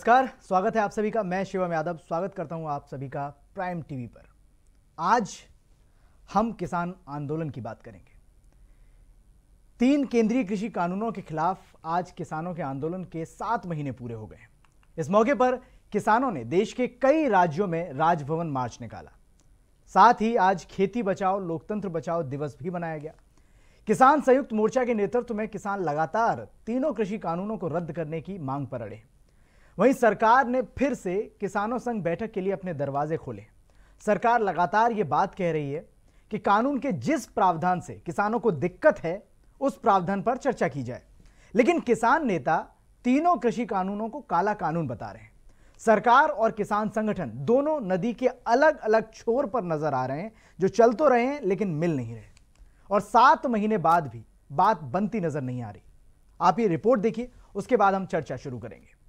नमस्कार, स्वागत है आप सभी का। मैं शिवम यादव स्वागत करता हूँ आप सभी का प्राइम टीवी पर। आज हम किसान आंदोलन की बात करेंगे। तीन केंद्रीय कृषि कानूनों के खिलाफ आज किसानों के आंदोलन के सात महीने पूरे हो गए इस मौके पर किसानों ने देश के कई राज्यों में राजभवन मार्च निकाला। साथ ही आज खेती बचाओ, लोकतंत्र बचाओ दिवस भी मनाया गया। किसान संयुक्त मोर्चा के नेतृत्व में किसान लगातार तीनों कृषि कानूनों को रद्द करने की मांग पर अड़े वहीं सरकार ने फिर से किसानों संघ बैठक के लिए अपने दरवाजे खोले। सरकार लगातार ये बात कह रही है कि कानून के जिस प्रावधान से किसानों को दिक्कत है, उस प्रावधान पर चर्चा की जाए। लेकिन किसान नेता तीनों कृषि कानूनों को काला कानून बता रहे हैं। सरकार और किसान संगठन दोनों नदी के अलग अलग छोर पर नज़र आ रहे हैं, जो चल तो रहे हैं, लेकिन मिल नहीं रहे। और सात महीने बाद भी बात बनती नज़र नहीं आ रही। आप ये रिपोर्ट देखिए, उसके बाद हम चर्चा शुरू करेंगे।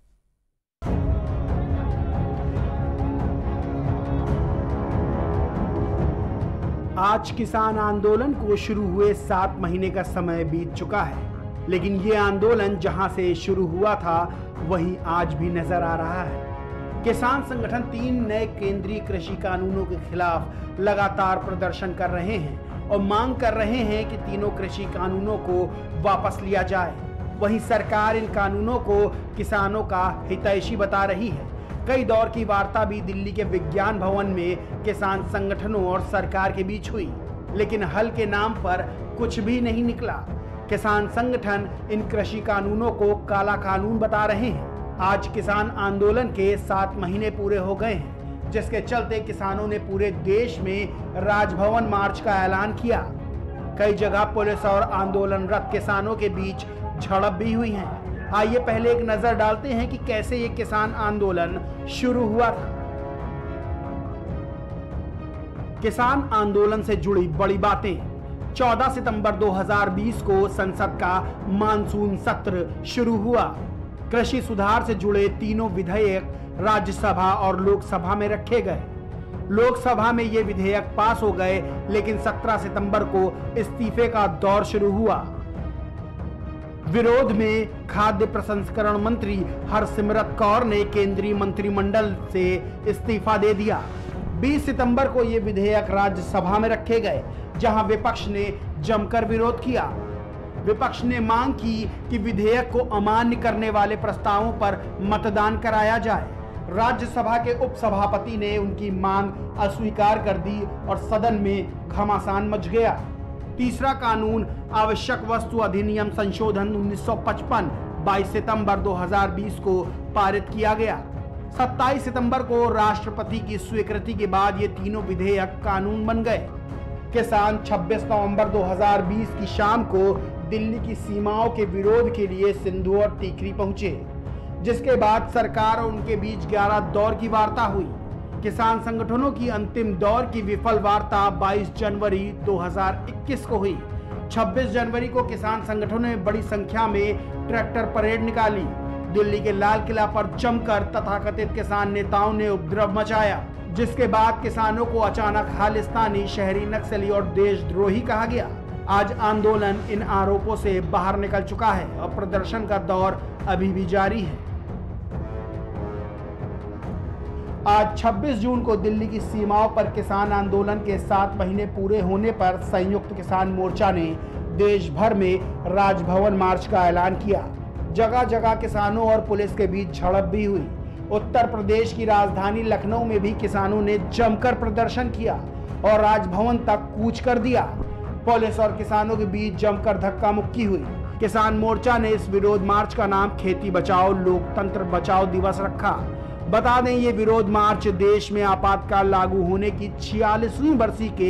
आज किसान आंदोलन को शुरू हुए सात महीने का समय बीत चुका है। लेकिन ये आंदोलन जहाँ से शुरू हुआ था, वही आज भी नज़र आ रहा है। किसान संगठन तीन नए केंद्रीय कृषि कानूनों के खिलाफ लगातार प्रदर्शन कर रहे हैं और मांग कर रहे हैं कि तीनों कृषि कानूनों को वापस लिया जाए। वहीं सरकार इन कानूनों को किसानों का हितैषी बता रही है। कई दौर की वार्ता भी दिल्ली के विज्ञान भवन में किसान संगठनों और सरकार के बीच हुई, लेकिन हल के नाम पर कुछ भी नहीं निकला। किसान संगठन इन कृषि कानूनों को काला कानून बता रहे हैं। आज किसान आंदोलन के सात महीने पूरे हो गए हैं, जिसके चलते किसानों ने पूरे देश में राजभवन मार्च का ऐलान किया। कई जगह पुलिस और आंदोलनरत किसानों के बीच झड़प भी हुई है। आइए पहले एक नज़र डालते हैं कि कैसे ये किसान आंदोलन शुरू हुआ था। किसान आंदोलन से जुड़ी बड़ी बातें। 14 सितंबर 2020 को संसद का मानसून सत्र शुरू हुआ। कृषि सुधार से जुड़े तीनों विधेयक राज्यसभा और लोकसभा में रखे गए। लोकसभा में ये विधेयक पास हो गए, लेकिन 17 सितंबर को इस्तीफे का दौर शुरू हुआ। विरोध में खाद्य प्रसंस्करण मंत्री हरसिमरत कौर ने केंद्रीय मंत्रिमंडल से इस्तीफा दे दिया। 20 सितंबर को ये विधेयक राज्यसभा में रखे गए, जहाँ विपक्ष ने जमकर विरोध किया। विपक्ष ने मांग की कि विधेयक को अमान्य करने वाले प्रस्तावों पर मतदान कराया जाए। राज्यसभा के उपसभापति ने उनकी मांग अस्वीकार कर दी और सदन में घमासान मच गया। तीसरा कानून आवश्यक वस्तु अधिनियम संशोधन 1955 22 सितंबर 2020 को पारित किया गया। 27 सितंबर को राष्ट्रपति की स्वीकृति के बाद ये तीनों विधेयक कानून बन गए। किसान 26 नवंबर 2020 की शाम को दिल्ली की सीमाओं के विरोध के लिए सिंधु और टीकरी पहुँचे, जिसके बाद सरकार और उनके बीच 11 दौर की वार्ता हुई। किसान संगठनों की अंतिम दौर की विफल वार्ता 22 जनवरी 2021 को हुई। 26 जनवरी को किसान संगठनों ने बड़ी संख्या में ट्रैक्टर परेड निकाली। दिल्ली के लाल किला पर जमकर तथाकथित किसान नेताओं ने उपद्रव मचाया, जिसके बाद किसानों को अचानक खालिस्तानी शहरी नक्सली और देशद्रोही कहा गया। आज आंदोलन इन आरोपों से बाहर निकल चुका है। और प्रदर्शन का दौर अभी भी जारी है। आज 26 जून को दिल्ली की सीमाओं पर किसान आंदोलन के सात महीने पूरे होने पर संयुक्त किसान मोर्चा ने देश भर में राजभवन मार्च का ऐलान किया। जगह जगह किसानों और पुलिस के बीच झड़प भी हुई। उत्तर प्रदेश की राजधानी लखनऊ में भी किसानों ने जमकर प्रदर्शन किया और राजभवन तक कूच कर दिया। पुलिस और किसानों के बीच जमकर धक्का मुक्की हुई। किसान मोर्चा ने इस विरोध मार्च का नाम खेती बचाओ, लोकतंत्र बचाओ दिवस रखा। बता दें, ये विरोध मार्च देश में आपातकाल लागू होने की छियालीसवीं बरसी के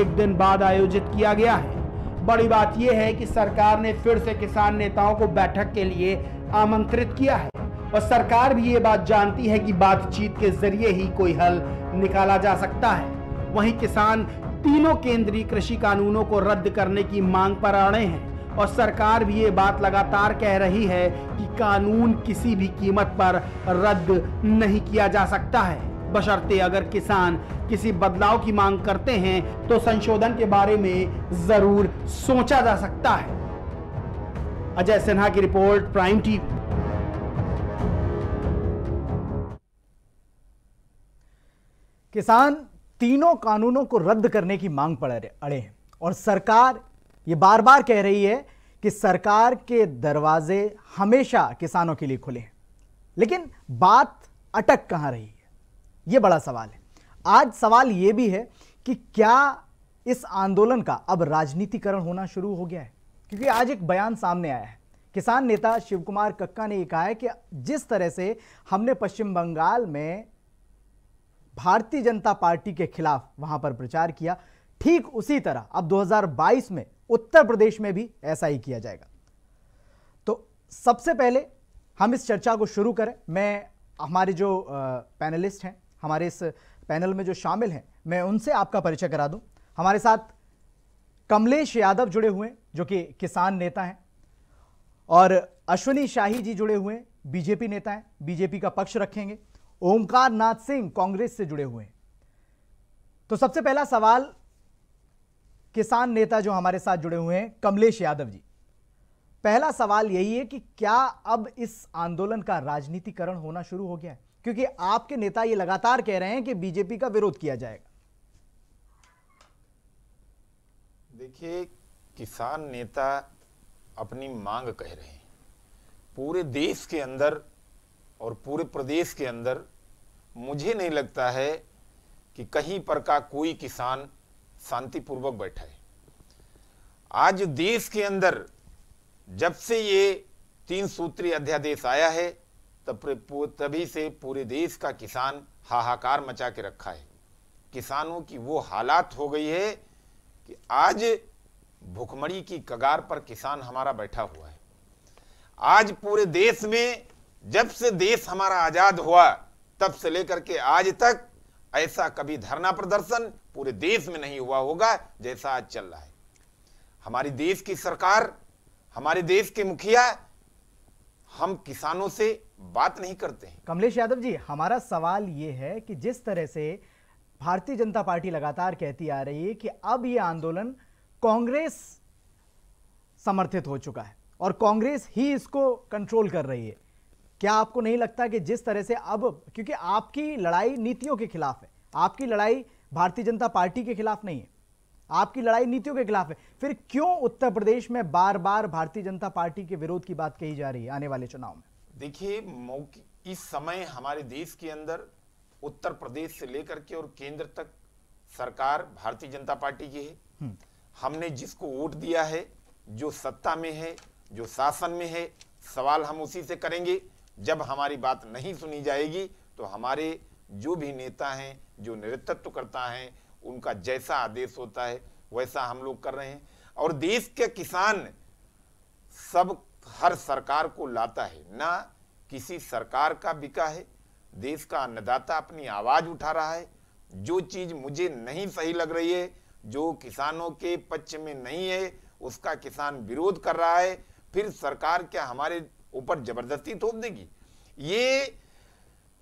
एक दिन बाद आयोजित किया गया है। बड़ी बात यह है कि सरकार ने फिर से किसान नेताओं को बैठक के लिए आमंत्रित किया है। और सरकार भी ये बात जानती है कि बातचीत के ज़रिए ही कोई हल निकाला जा सकता है। वहीं किसान तीनों केंद्रीय कृषि कानूनों को रद्द करने की मांग पर अड़े हैं। और सरकार भी ये बात लगातार कह रही है कि कानून किसी भी कीमत पर रद्द नहीं किया जा सकता है। बशर्ते अगर किसान किसी बदलाव की मांग करते हैं तो संशोधन के बारे में ज़रूर सोचा जा सकता है। अजय सिन्हा की रिपोर्ट, प्राइम टीवी। किसान तीनों कानूनों को रद्द करने की मांग पर अड़े हैं और सरकार ये बार बार कह रही है कि सरकार के दरवाजे हमेशा किसानों के लिए खुले हैं। लेकिन बात अटक कहाँ रही है? यह बड़ा सवाल है। आज सवाल यह भी है कि क्या इस आंदोलन का अब राजनीतिकरण होना शुरू हो गया है? क्योंकि आज एक बयान सामने आया है। किसान नेता शिव कुमार कक्का ने यह कहा है कि जिस तरह से हमने पश्चिम बंगाल में भारतीय जनता पार्टी के खिलाफ वहाँ पर प्रचार किया, ठीक उसी तरह अब 2022 में उत्तर प्रदेश में भी ऐसा ही किया जाएगा। तो सबसे पहले हम इस चर्चा को शुरू करें। मैं, हमारे जो पैनलिस्ट हैं, हमारे इस पैनल में जो शामिल हैं, मैं उनसे आपका परिचय करा दूँ। हमारे साथ कमलेश यादव जुड़े हुए जो कि किसान नेता हैं, और अश्वनी शाही जी जुड़े हुए बीजेपी नेता हैं, बीजेपी का पक्ष रखेंगे। ओमकार नाथ सिंह कांग्रेस से जुड़े हुए हैं। तो सबसे पहला सवाल किसान नेता जो हमारे साथ जुड़े हुए हैं, कमलेश यादव जी। पहला सवाल यही है कि क्या अब इस आंदोलन का राजनीतिकरण होना शुरू हो गया है? क्योंकि आपके नेता ये लगातार कह रहे हैं कि बीजेपी का विरोध किया जाएगा। देखिए, किसान नेता अपनी मांग कह रहे हैं। पूरे देश के अंदर और पूरे प्रदेश के अंदर मुझे नहीं लगता है कि कहीं पर का कोई किसान शांतिपूर्वक बैठा है। आज देश के अंदर जब से ये तीन सूत्री अध्यादेश आया है, तब तभी से पूरे देश का किसान हाहाकार मचा के रखा है। किसानों की वो हालात हो गई है कि आज भुखमरी की कगार पर किसान हमारा बैठा हुआ है। आज पूरे देश में जब से देश हमारा आज़ाद हुआ, तब से लेकर के आज तक ऐसा कभी धरना प्रदर्शन पूरे देश में नहीं हुआ होगा, जैसा आज चल रहा है। हमारी देश की सरकार, हमारे देश के मुखिया, हम किसानों से बात नहीं करते हैं। कमलेश यादव जी, हमारा सवाल यह है कि जिस तरह से भारतीय जनता पार्टी लगातार कहती आ रही है कि अब यह आंदोलन कांग्रेस समर्थित हो चुका है और कांग्रेस ही इसको कंट्रोल कर रही है। क्या आपको नहीं लगता कि जिस तरह से अब, क्योंकि आपकी लड़ाई नीतियों के खिलाफ है, आपकी लड़ाई भारतीय जनता पार्टी के खिलाफ नहीं है। आपकी लड़ाई नीतियों के खिलाफ है। फिर क्यों उत्तर प्रदेश में बार बार भारतीय जनता पार्टी के विरोध की बात कही जा रही है आने वाले चुनाव में? देखिए इस समय हमारे देश के अंदर उत्तर प्रदेश से लेकर के और केंद्र तक सरकार भारतीय जनता पार्टी की है। हम्म। हमने जिसको वोट दिया है जो सत्ता में है जो शासन में है सवाल हम उसी से करेंगे। जब हमारी बात नहीं सुनी जाएगी तो हमारे जो भी नेता हैं, जो नेतृत्व करता है, उनका जैसा आदेश होता है, वैसा हम लोग कर रहे हैं। और देश के किसान सब हर सरकार को लाता है। ना किसी सरकार का बिका है, देश का अन्नदाता अपनी आवाज़ उठा रहा है। जो चीज़ मुझे नहीं सही लग रही है, जो किसानों के पक्ष में नहीं है, उसका किसान विरोध कर रहा है, फिर सरकार क्या हमारे ऊपर ज़बरदस्ती थोप देगी? ये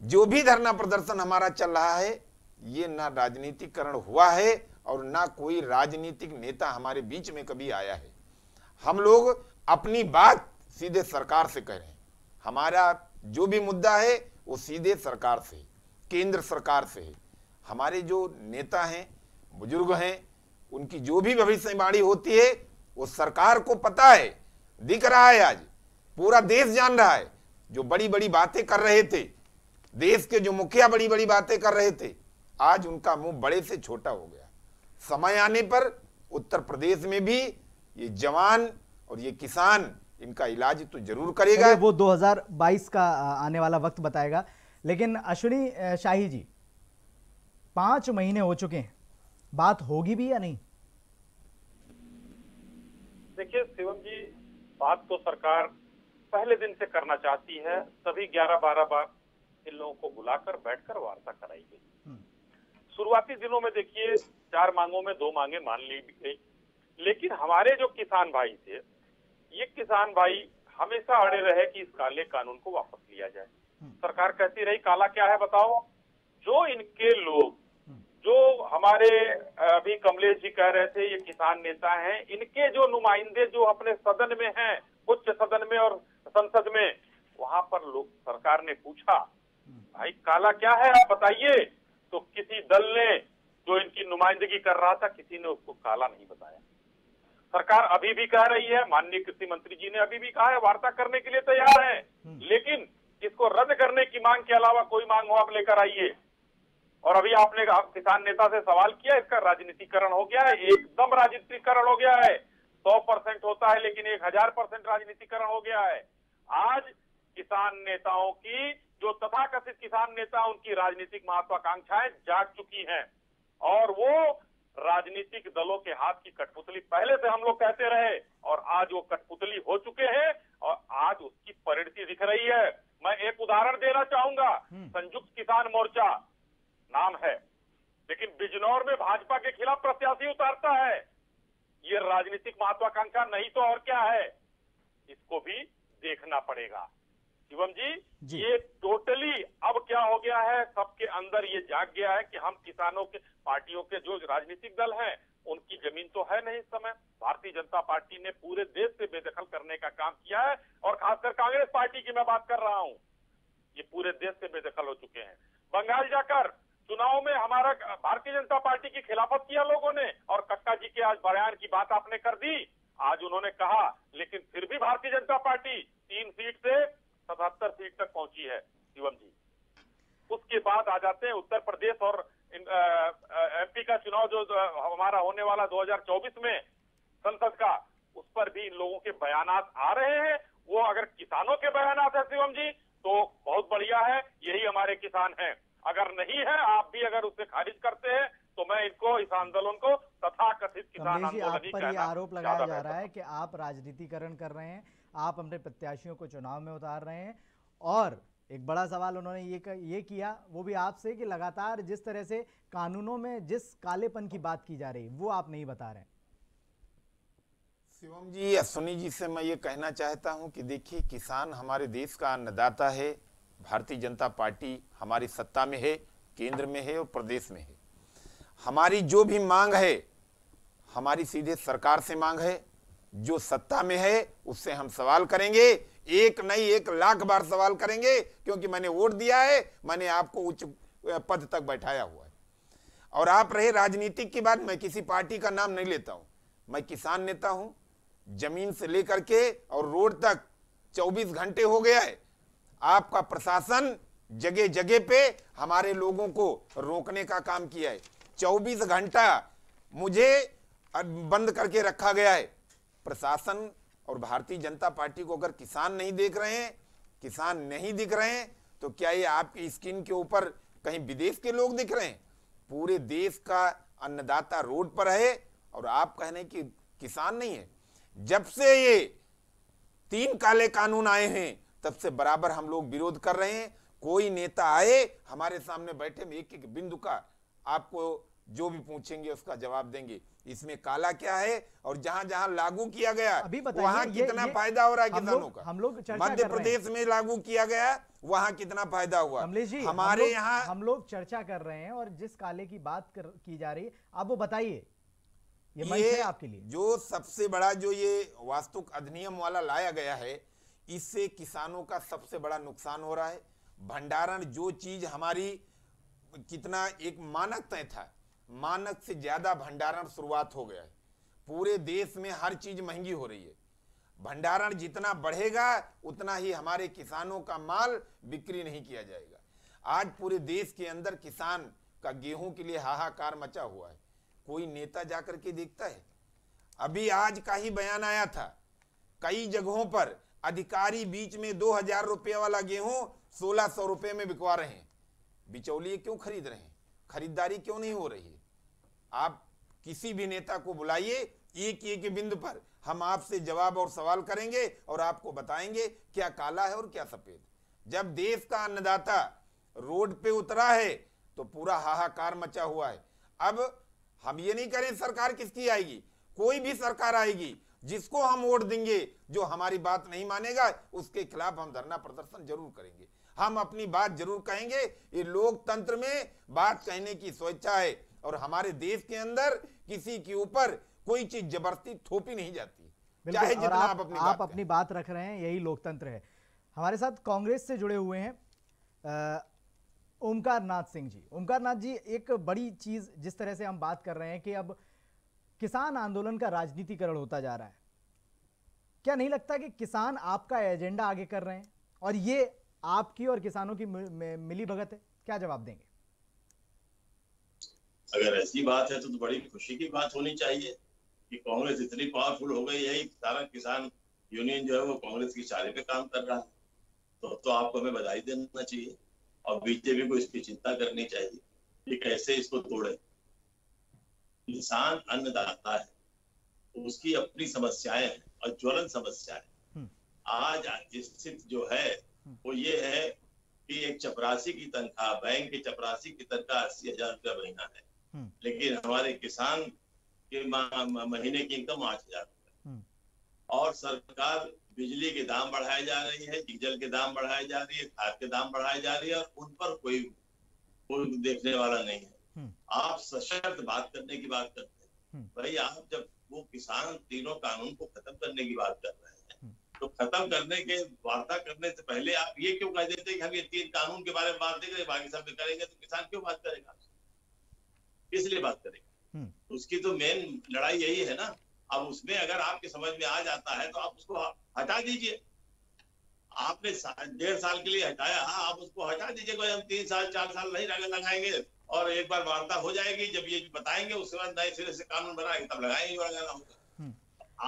जो भी धरना प्रदर्शन हमारा चल रहा है, ये ना राजनीतिकरण हुआ है और ना कोई राजनीतिक नेता हमारे बीच में कभी आया है। हम लोग अपनी बात सीधे सरकार से कह रहे हैं। हमारा जो भी मुद्दा है, वो सीधे सरकार से केंद्र सरकार से है। हमारे जो नेता हैं, बुज़ुर्ग हैं, उनकी जो भी भविष्यवाणी होती है, वो सरकार को पता है। दिख रहा है आज, पूरा देश जान रहा है। जो बड़ी बड़ी बातें कर रहे थे देश के जो मुखिया बड़ी बड़ी बातें कर रहे थे आज उनका मुँह बड़े से छोटा हो गया। समय आने पर उत्तर प्रदेश में भी ये जवान और ये किसान इनका इलाज तो ज़रूर करेगा। वो 2022 का आने वाला वक्त बताएगा। लेकिन अश्विनी शाही जी पाँच महीने हो चुके हैं। बात होगी भी या नहीं? देखिए शिवम जी बात तो सरकार पहले दिन से करना चाहती है सभी ग्यारह बारह बार इन लोगों को बुलाकर बैठकर वार्ता कराई गई हम्म। शुरुआती दिनों में देखिए चार मांगों में दो मांगे मान ली गई लेकिन हमारे जो किसान भाई थे ये किसान भाई हमेशा अड़े रहे कि इस काले कानून को वापस लिया जाए हम्म। सरकार कहती रही काला क्या है बताओ जो इनके लोग हम्म। जो हमारे अभी कमलेश जी कह रहे थे ये किसान नेता हैं इनके जो नुमाइंदे जो अपने सदन में हैं उच्च सदन में और संसद में वहाँ पर लोग सरकार ने पूछा भाई काला क्या है आप बताइए। तो किसी दल ने जो इनकी नुमाइंदगी कर रहा था किसी ने उसको काला नहीं बताया। सरकार अभी भी कह रही है माननीय कृषि मंत्री जी ने अभी भी कहा है वार्ता करने के लिए तैयार है। लेकिन इसको रद्द करने की मांग के अलावा कोई मांग हो आप लेकर आइए। और अभी आपने किसान नेता से सवाल किया इसका राजनीतिकरण हो गया है एकदम राजनीतिकरण हो गया है। सौ परसेंट होता है लेकिन एक हज़ार परसेंट राजनीतिकरण हो गया है। आज किसान नेताओं की जो तथाकथित किसान नेता उनकी राजनीतिक महत्वाकांक्षाएँ जाग चुकी हैं। और वो राजनीतिक दलों के हाथ की कठपुतली पहले से हम लोग कहते रहे और आज वो कठपुतली हो चुके हैं और आज उसकी परिणति दिख रही है। मैं एक उदाहरण देना चाहूँगा। हम्म। संयुक्त किसान मोर्चा नाम है लेकिन बिजनौर में भाजपा के खिलाफ प्रत्याशी उतारता है। ये राजनीतिक महत्वाकांक्षा नहीं तो और क्या है? इसको भी देखना पड़ेगा। शिवम जी, जी। ये टोटली अब क्या हो गया है? सबके अंदर ये जाग गया है कि हम किसानों के पार्टियों के जो राजनीतिक दल हैं उनकी ज़मीन तो है नहीं इस समय। भारतीय जनता पार्टी ने पूरे देश से बेदखल करने का काम किया है और खासकर कांग्रेस पार्टी की मैं बात कर रहा हूँ। ये पूरे देश से बेदखल हो चुके हैं। बंगाल जाकर चुनाव में हमारा भारतीय जनता पार्टी की खिलाफत किया लोगों ने और कक्का जी के आज बयान की बात आपने कर दी। आज उन्होंने कहा लेकिन फिर भी भारतीय जनता पार्टी तीन सीट से सतहत्तर सीट तक पहुँची है शिवम जी। उसके बाद आ जाते हैं उत्तर प्रदेश और एमपी का चुनाव जो हमारा होने वाला 2024 में संसद का उस पर भी इन लोगों के बयानात आ रहे हैं। वो अगर किसानों के बयानात है शिवम जी तो बहुत बढ़िया है यही हमारे किसान हैं। अगर नहीं है आप भी अगर उसे खारिज करते हैं तो मैं इनको इस आंदोलन को तथा कथित किसान आंदोलन आप पर ये आरोप लगाया जा रहा है कि आप राजनीतिकरण कर रहे हैं आप अपने प्रत्याशियों को चुनाव में उतार रहे हैं। और एक बड़ा सवाल उन्होंने ये ये किया, वो भी आपसे कि लगातार जिस तरह से कानूनों में जिस कालेपन की बात की जा रही, वो आप नहीं बता रहे शिवम जी अश्वनी जी से मैं ये कहना चाहता हूँ कि देखिए, किसान हमारे देश का अन्नदाता है, भारतीय जनता पार्टी हमारी सत्ता में है, केंद्र में है और प्रदेश में है। हमारी जो भी मांग है, हमारी सीधे सरकार से मांग है जो सत्ता में है, उससे हम सवाल करेंगे। एक नहीं, एक लाख बार सवाल करेंगे, क्योंकि मैंने वोट दिया है, मैंने आपको उच्च पद तक बैठाया हुआ है। और आप रहे राजनीतिक की बात, मैं किसी पार्टी का नाम नहीं लेता हूँ। मैं किसान नेता हूँ। ज़मीन से लेकर के और रोड तक 24 घंटे हो गया है। आपका प्रशासन जगह जगह पे हमारे लोगों को रोकने का काम किया है। 24 घंटा मुझे बंद करके रखा गया है। प्रशासन और भारतीय जनता पार्टी को अगर किसान नहीं देख रहे हैं, किसान नहीं दिख रहे हैं तो क्या ये आपकी स्किन के ऊपर कहीं विदेश के लोग दिख रहे हैं? पूरे देश का अन्नदाता रोड पर है और आप कहने की किसान नहीं है। जब से ये तीन काले कानून आए हैं, तब से बराबर हम लोग विरोध कर रहे हैं। कोई नेता आए, हमारे सामने बैठे में एक एक बिंदु का आपको जो भी पूछेंगे उसका जवाब देंगे। इसमें काला क्या है और जहाँ जहाँ लागू किया गया वहाँ कितना ये, फ़ायदा हो रहा है किसानों का? हम लोग मध्य प्रदेश में लागू किया गया वहाँ कितना फ़ायदा हुआ? जी हमारे यहाँ हम लोग चर्चा कर रहे हैं और जिस काले की बात कर, की जा रही है आप वो बताइए। ये, ये आपके लिए। जो सबसे बड़ा जो ये वास्तुक अधिनियम वाला लाया गया है इससे किसानों का सबसे बड़ा नुकसान हो रहा है। भंडारण जो चीज़ हमारी कितना एक मानक तय था मानक से ज़्यादा भंडारण शुरुआत हो गया है। पूरे देश में हर चीज़ महँगी हो रही है। भंडारण जितना बढ़ेगा, उतना ही हमारे किसानों का माल बिक्री नहीं किया जाएगा। आज पूरे देश के अंदर किसान का गेहूँ के लिए हाहाकार मचा हुआ है। कोई नेता जाकर के देखता है? अभी आज का ही बयान आया था। कई जगहों पर अधिकारी बीच में दो हज़ार रुपये वाला गेहूँ सोलह सौ रुपये में बिकवा रहे हैं। बिचौलिए क्यों खरीद रहे हैं? खरीदारी क्यों नहीं हो रही है? आप किसी भी नेता को बुलाइए एक एक बिंदु पर। हम आपसे जवाब और सवाल करेंगे और आपको बताएँगे क्या काला है और क्या सफ़ेद। जब देश का अन्नदाता रोड पे उतरा है तो पूरा हाहाकार मचा हुआ है। अब हम ये नहीं करें सरकार किसकी आएगी? कोई भी सरकार आएगी, जिसको हम वोट देंगे, जो हमारी बात नहीं मानेगा, उसके खिलाफ हम धरना प्रदर्शन ज़रूर करेंगे। हम अपनी बात ज़रूर कहेंगे। ये लोकतंत्र में बात कहने की स्वेच्छा है। और हमारे देश के अंदर किसी के ऊपर कोई चीज़ ज़बरदस्ती थोपी नहीं जाती। चाहे जितना आप, आप अपनी आप बात अपनी बात रख रहे हैं यही लोकतंत्र है। हमारे साथ कांग्रेस से जुड़े हुए हैं ओमकार नाथ सिंह जी। ओमकार नाथ जी एक बड़ी चीज़ जिस तरह से हम बात कर रहे हैं कि अब किसान आंदोलन का राजनीतिकरण होता जा रहा है। क्या नहीं लगता कि किसान आपका एजेंडा आगे कर रहे हैं? और ये आपकी और किसानों की मिली भगत है? क्या जवाब देंगे? अगर ऐसी बात है तो, तो बड़ी खुशी की बात होनी चाहिए कि कांग्रेस इतनी पावरफुल हो गई है सारा किसान यूनियन जो है वो कांग्रेस की चारे पे काम कर रहा है तो तो आपको हमें बधाई देना चाहिए और बीजेपी को इसकी चिंता करनी चाहिए कि कैसे इसको तोड़े किसान अन्नदाता है उसकी अपनी समस्याएँ हैं और ज्वलन समस्याएँ हम्म। आज स्थिति जो है हम्म। वो ये है कि एक चपरासी की तनख्वाह बैंक के चपरासी की तनख्वाह अस्सी हज़ार रुपया महीना है। लेकिन हमारे किसान के महीने की इनकम आठ हज़ार रुपये और सरकार बिजली के दाम बढ़ाए जा रही है डीजल के दाम बढ़ाए जा रही है खाद के दाम बढ़ाए जा रही है और उन पर कोई कोई देखने वाला नहीं है हम्म। आप सशक्त बात करने की बात करते हैं हम्म। भाई आप जब वो किसान तीनों कानून को खत्म करने की बात कर रहे हैं हम्म। तो खत्म करने के वार्ता करने से पहले आप ये क्यों कह देते कि हम ये तीन कानून के बारे में बात नहीं करें बाकी सब करेंगे तो किसान क्यों बात करेगा इसलिए बात करेंगे उसकी तो मेन लड़ाई यही है ना। अब उसमें अगर आपके समझ में आ जाता है तो आप उसको हटा दीजिए। आपने डेढ़ साल के लिए हटाया आप उसको हटा दीजिए कोई हम तीन साल चार साल नहीं लगाएँगे और एक बार वार्ता हो जाएगी जब ये बताएँगे उसके बाद नए सिरे से कानून बनाएँगे तब लगाएँगे लगाना होगा। हम्म।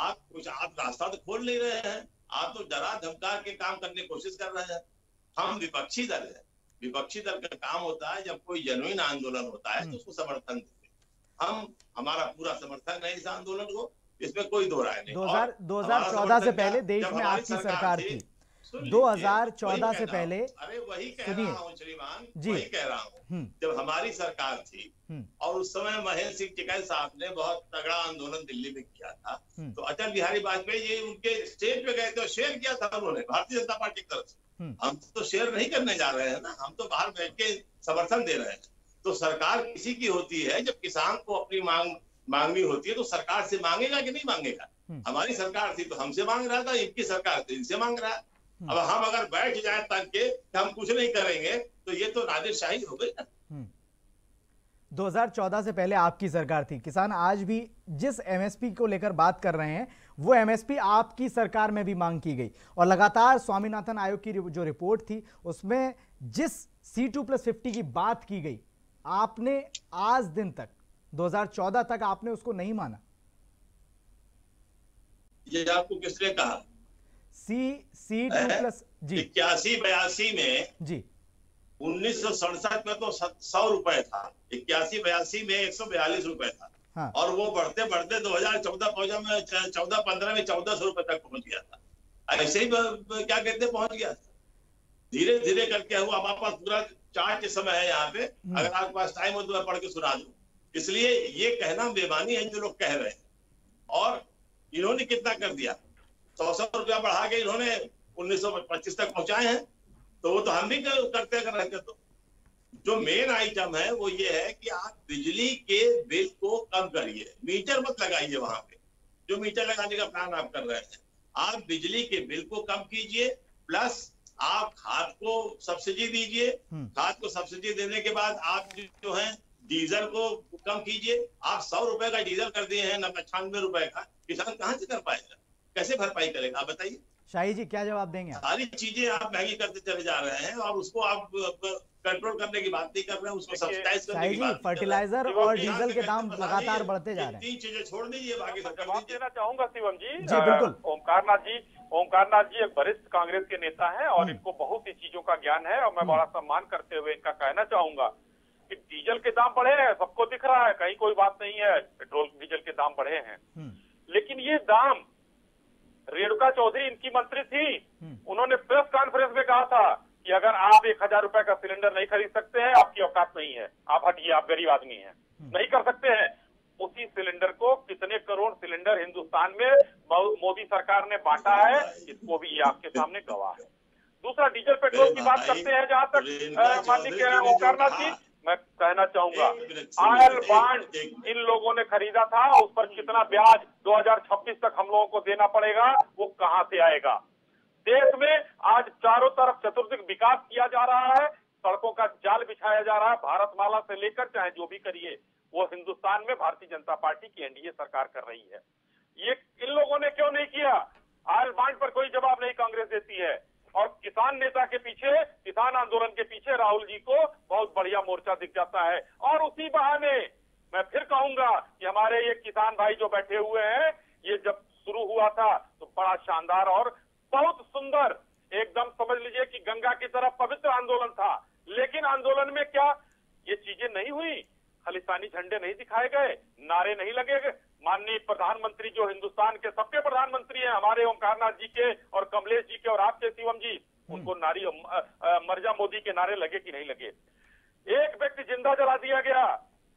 आप कुछ आप रास्ता तो खोल नहीं रहे हैं। आप तो डरा धमका के काम करने की कोशिश कर रहे हैं। हम विपक्षी दल है। विपक्षी दल का काम होता है जब कोई जनवीन आंदोलन होता है तो हम्म। उसको समर्थन देते हम हमारा पूरा समर्थन है इस आंदोलन को इसमें कोई दो राय नहीं। दो हज़ार चौदह से पहले देश में आपकी सरकार थी 2014 से पहले अरे वही कह रहा हूँ श्रीमान जी। वही कह रहा हूँ। हम्म। जब हमारी सरकार थी हम्म। और उस समय महेंद्र सिंह टिकैत साहब ने बहुत तगड़ा आंदोलन दिल्ली में किया था। तो अटल बिहारी वाजपेयी जी उनके स्टेज पे गए थे शेयर किया था उन्होंने भारतीय जनता पार्टी की तरफ़ से। हम तो शेयर नहीं करने जा रहे हैं ना हम तो बाहर बैठ के समर्थन दे रहे हैं तो सरकार किसी की होती है जब किसान को अपनी मांग मांगनी होती है तो सरकार से मांगेगा कि नहीं मांगेगा हम्म। हमारी सरकार थी तो हमसे मांग रहा था इनकी सरकार थी इनसे मांग रहा है हम्म। अब हम अगर बैठ जाए तक के हम कुछ नहीं करेंगे तो ये तो राजेशाही हो गई 2014 हम्म। से पहले आपकी सरकार थी किसान आज भी जिस एमएसपी को लेकर बात कर रहे हैं वो एमएसपी आपकी सरकार में भी मांग की गई। और लगातार स्वामीनाथन आयोग की जो रिपोर्ट थी उसमें जिस सी टू प्लस फिफ्टी की बात की गई आपने आज दिन तक 2014 तक आपने उसको नहीं माना। ये आपको किसने कहा? सी सी टू प्लस जी। इक्यासी बयासी में जी। उन्नीस सौ सड़सठ में तो सौ रुपए था। इक्यासी बयासी में एक सौ बयालीस रुपए था। हाँ। और वो बढ़ते बढ़ते दो हज़ार चौदह पहुँचा में चौदह पंद्रह में चौदह सौ रुपए तक पहुँच गया था। ऐसे ही क्या कहते पहुँच गया था। धीरे धीरे करके हुआ। हमारे पास पूरा चार्ट समय है यहाँ पे। हम्म। अगर आपके पास टाइम हो तो मैं पढ़ के सुना दू। इसलिए ये कहना बेमानी है जो लोग कह रहे हैं। और इन्होंने कितना कर दिया? सौ सौ रुपया बढ़ा के इन्होंने उन्नीस सौ पच्चीस तक पहुँचाए हैं। तो वो तो हम भी करते अगर रहते तो। जो मेन आइटम है वो ये है कि आप बिजली के बिल को कम करिए। मीटर मत लगाइए वहाँ पे। जो मीटर लगाने का प्लान आप कर रहे हैं। आप बिजली के बिल को कम कीजिए प्लस आप खाद को सब्सिडी दीजिए। हम्म। खाद को सब्सिडी देने के बाद आप जो है डीजल को कम कीजिए। आप सौ रुपए का डीजल कर दिए हैं अठानवे रुपए का। किसान कहाँ से कर पाएगा? कैसे भरपाई करेगा? आप बताइए। शाही जी क्या जवाब देंगे? सारी चीज़ें आप महँगी करते चले जा रहे हैं और उसको आप कंट्रोल करने की बात नहीं कर रहे हैं उसको सब्सिडाइज करने की बात फर्टिलाइज़र और डीजल के दाम लगातार बढ़ते जा रहे हैं। तीन चीज़ें छोड़ दीजिए बाकी सब जवाब देना चाहूँगा शिवम जी। जी बिल्कुल। ओमकार नाथ जी ओमकार नाथ जी एक वरिष्ठ कांग्रेस के नेता है और हम्म। इनको बहुत ही चीज़ों का ज्ञान है और मैं हम्म। बड़ा सम्मान करते हुए इनका कहना चाहूँगा कि डीजल के दाम बढ़े हैं सबको दिख रहा है कहीं कोई बात नहीं है पेट्रोल डीजल के दाम बढ़े हैं। हम्म। लेकिन ये दाम रेणुका चौधरी इनकी मंत्री थी। हम्म। उन्होंने प्रेस कॉन्फ्रेंस में कहा था कि अगर आप एक हज़ार रुपए का सिलेंडर नहीं खरीद सकते हैं आपकी औकात नहीं है। आप हटिए आप गरीब आदमी हैं। हम्म। नहीं कर सकते हैं। उसी सिलेंडर को कितने करोड़ सिलेंडर हिंदुस्तान में मोदी सरकार ने बांटा है इसको भी ये आपके सामने गवाह है। दूसरा डीजल पेट्रोल की बात करते हैं जहाँ तक माननीय ओंकारनाथ जी मैं कहना चाहूँगा आयल बांड इन लोगों ने खरीदा था उस पर कितना ब्याज 2026 तक हम लोगों को देना पड़ेगा वो कहाँ से आएगा? देश में आज चारों तरफ़ चतुर्दिक विकास किया जा रहा है सड़कों का जाल बिछाया जा रहा है भारतमाला से लेकर चाहे जो भी करिए वो हिंदुस्तान में भारतीय जनता पार्टी की एनडीए सरकार कर रही है। ये इन लोगों ने क्यों नहीं किया? आयल बांड पर कोई जवाब नहीं कांग्रेस देती है। और किसान नेता के पीछे, किसान आंदोलन के पीछे राहुल जी को बहुत बढ़िया मोर्चा दिख जाता है। और उसी बहाने मैं फिर कहूँगा कि हमारे ये किसान भाई जो बैठे हुए हैं, ये जब शुरू हुआ था तो बड़ा शानदार और बहुत सुंदर। एकदम समझ लीजिए कि गंगा की तरफ़ पवित्र आंदोलन था। लेकिन आंदोलन में क्या ये चीज़ें नहीं हुई? खालिस्तानी झंडे नहीं दिखाए गए नारे नहीं लगे गए। माननीय प्रधानमंत्री जो हिंदुस्तान के सबके प्रधानमंत्री हैं हमारे ओंकारनाथ जी के और कमलेश जी के और आपके शिवम जी उनको नारी मर्जा मोदी के नारे लगे कि नहीं लगे। एक व्यक्ति ज़िंदा जला दिया गया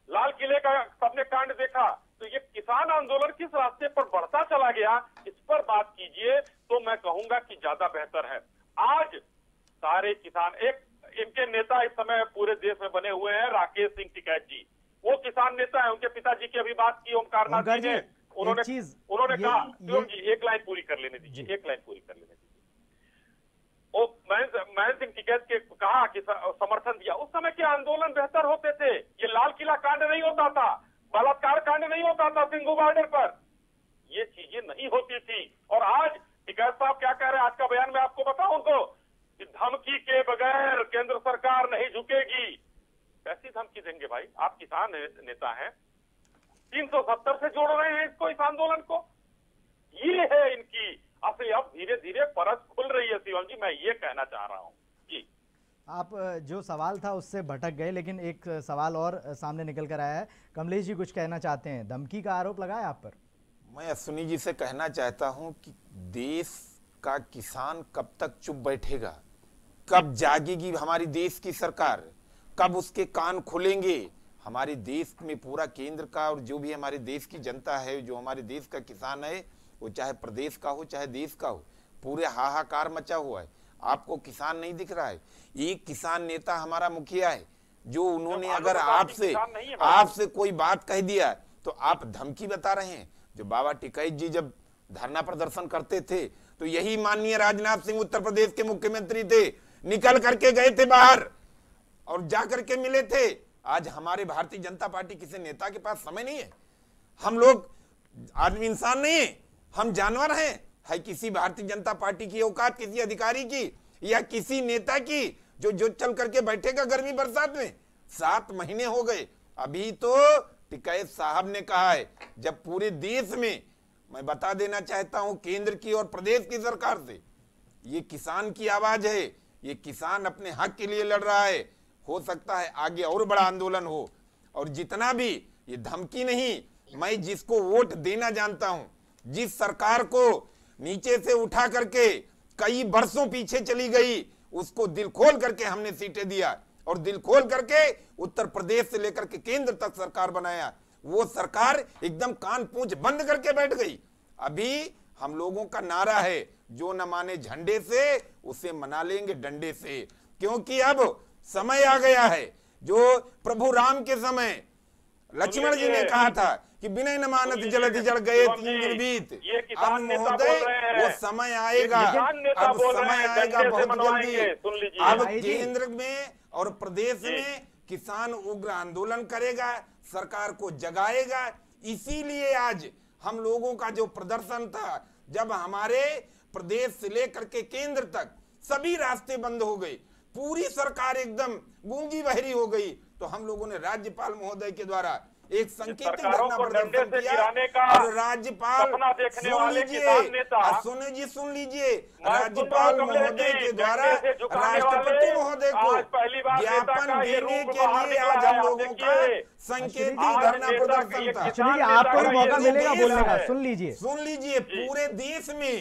लाल किले का सबने कांड देखा तो ये किसान आंदोलन किस रास्ते पर बढ़ता चला गया इस पर बात कीजिए तो मैं कहूँगा कि ज़्यादा बेहतर है। आज सारे किसान एक इनके नेता इस समय पूरे देश में बने हुए हैं राकेश सिंह टिकैत जी। वो किसान नेता है उनके पिताजी की अभी बात की ओमकारनाथ ओमकार जी ने उन्होंने उन्होंने कहा जी एक लाइन पूरी कर लेने दीजिए एक लाइन पूरी कर लेने दीजिए। महेंद्र सिंह टिकैत के कहा कि समर्थन दिया। उस समय के आंदोलन बेहतर होते थे। ये लाल किला कांड नहीं होता था बलात्कार कांड नहीं होता था सिंगू बॉर्डर पर। ये चीज़ें नहीं होती थी। और आज टिकैत साहब क्या कह रहे हैं? आज का बयान में आपको बताऊँ उनको कि धमकी के बगैर केंद्र सरकार नहीं झुकेगी। कैसी धमकी देंगे भाई। आप किसान नेता हैं। 370 से जोड़ रहे हैं इसको इस आंदोलन को। ये है इनकी असल अब धीरे धीरे परत खुल रही है शिवम जी मैं ये कहना चाह रहा हूँ। जी। आप जो सवाल था उससे भटक गए लेकिन एक सवाल और सामने निकल कर आया है। कमलेश जी कुछ कहना चाहते हैं? धमकी का आरोप लगाया आप पर? मैं अश्विनी जी से कहना चाहता हूँ कि देश का किसान कब तक चुप बैठेगा? कब जागेगी हमारी देश की सरकार? कब उसके कान खुलेंगे? हमारे देश में पूरा केंद्र का और जो भी हमारे देश की जनता है जो हमारे देश का किसान है वो चाहे प्रदेश का हो चाहे देश का हो पूरे हाहाकार मचा हुआ है। आपको किसान नहीं दिख रहा है। एक किसान नेता हमारा मुखिया है जो उन्होंने अगर आपसे। आपसे कोई बात कह दिया तो आप धमकी बता रहे हैं। जो बाबा टिकैत जी जब धरना प्रदर्शन करते थे तो यही माननीय राजनाथ सिंह उत्तर प्रदेश के मुख्यमंत्री थे। निकल करके गए थे बाहर। और जा करके मिले थे। आज हमारे भारतीय जनता पार्टी किसी नेता के पास समय नहीं है। हम लोग आदमी इंसान नहीं है। हम जानवर हैं। है किसी भारतीय जनता पार्टी की औकात, किसी अधिकारी की या किसी नेता की जो जो चल करके बैठेगा गर्मी बरसात में। सात महीने हो गए। अभी तो टिकैत साहब ने कहा है, जब पूरे देश में मैं बता देना चाहता हूँ, केंद्र की और प्रदेश की सरकार से, ये किसान की आवाज़ है। ये किसान अपने हक के लिए लड़ रहा है। हो सकता है आगे और बड़ा आंदोलन हो। और जितना भी, ये धमकी नहीं, मैं जिसको वोट देना जानता हूँ, जिस सरकार को नीचे से उठा करके कई वर्षों पीछे चली गई, उसको दिल खोल करके हमने सीटें दिया और दिल खोल करके उत्तर प्रदेश से लेकर के केंद्र तक सरकार बनाया। वो सरकार एकदम कान पूंछ बंद करके बैठ गई। अभी हम लोगों का नारा है, जो न माने झंडे से, उसे मना लेंगे डंडे से। क्योंकि अब समय आ गया है। जो प्रभु राम के समय लक्ष्मण जी ने कहा था कि बिना न मानत सुनिए, जलधि जल गए तीन दिन बीत। अब महोदय बोल रहे हैं। वो समय आएगा। ये किसान नेता अब समय आएगा बहुत जल्दी। अब केंद्र में और प्रदेश में किसान उग्र आंदोलन करेगा सरकार को जगाएगा। इसीलिए आज हम लोगों का जो प्रदर्शन था जब हमारे प्रदेश से लेकर के केंद्र तक सभी रास्ते बंद हो गए। पूरी सरकार एकदम गूँगी बहरी हो गई। तो हम लोगों ने राज्यपाल महोदय के द्वारा एक संकेतिक सरकारों धरना प्रदर्शन किया और राज्यपाल सुन लीजिए। किसान सुन जी सुन लीजिए। राज्यपाल हूँ महोदय के द्वारा राष्ट्रपति महोदय को ज्ञापन देने के लिए आज हम लोगों का। संकेतिक धरना प्रदर्शन था। आपको मौका मिलेगा बोलने का सुन लीजिए। सुन लीजिए पूरे देश में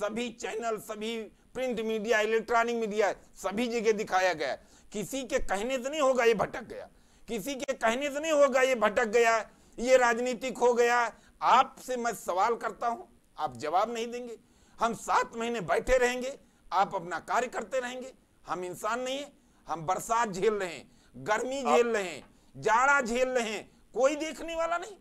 सभी चैनल सभी प्रिंट मीडिया इलेक्ट्रॉनिक मीडिया सभी जगह दिखाया गया। किसी के कहने से नहीं होगा ये भटक गया। किसी के कहने से नहीं होगा ये भटक गया ये राजनीतिक हो गया। आपसे मैं सवाल करता हूँ आप जवाब नहीं देंगे। हम सात महीने बैठे रहेंगे आप अपना कार्य करते रहेंगे। हम इंसान नहीं है हम बरसात झेल रहे हैं गर्मी झेल रहे हैं जाड़ा झेल रहे हैं कोई देखने वाला नहीं।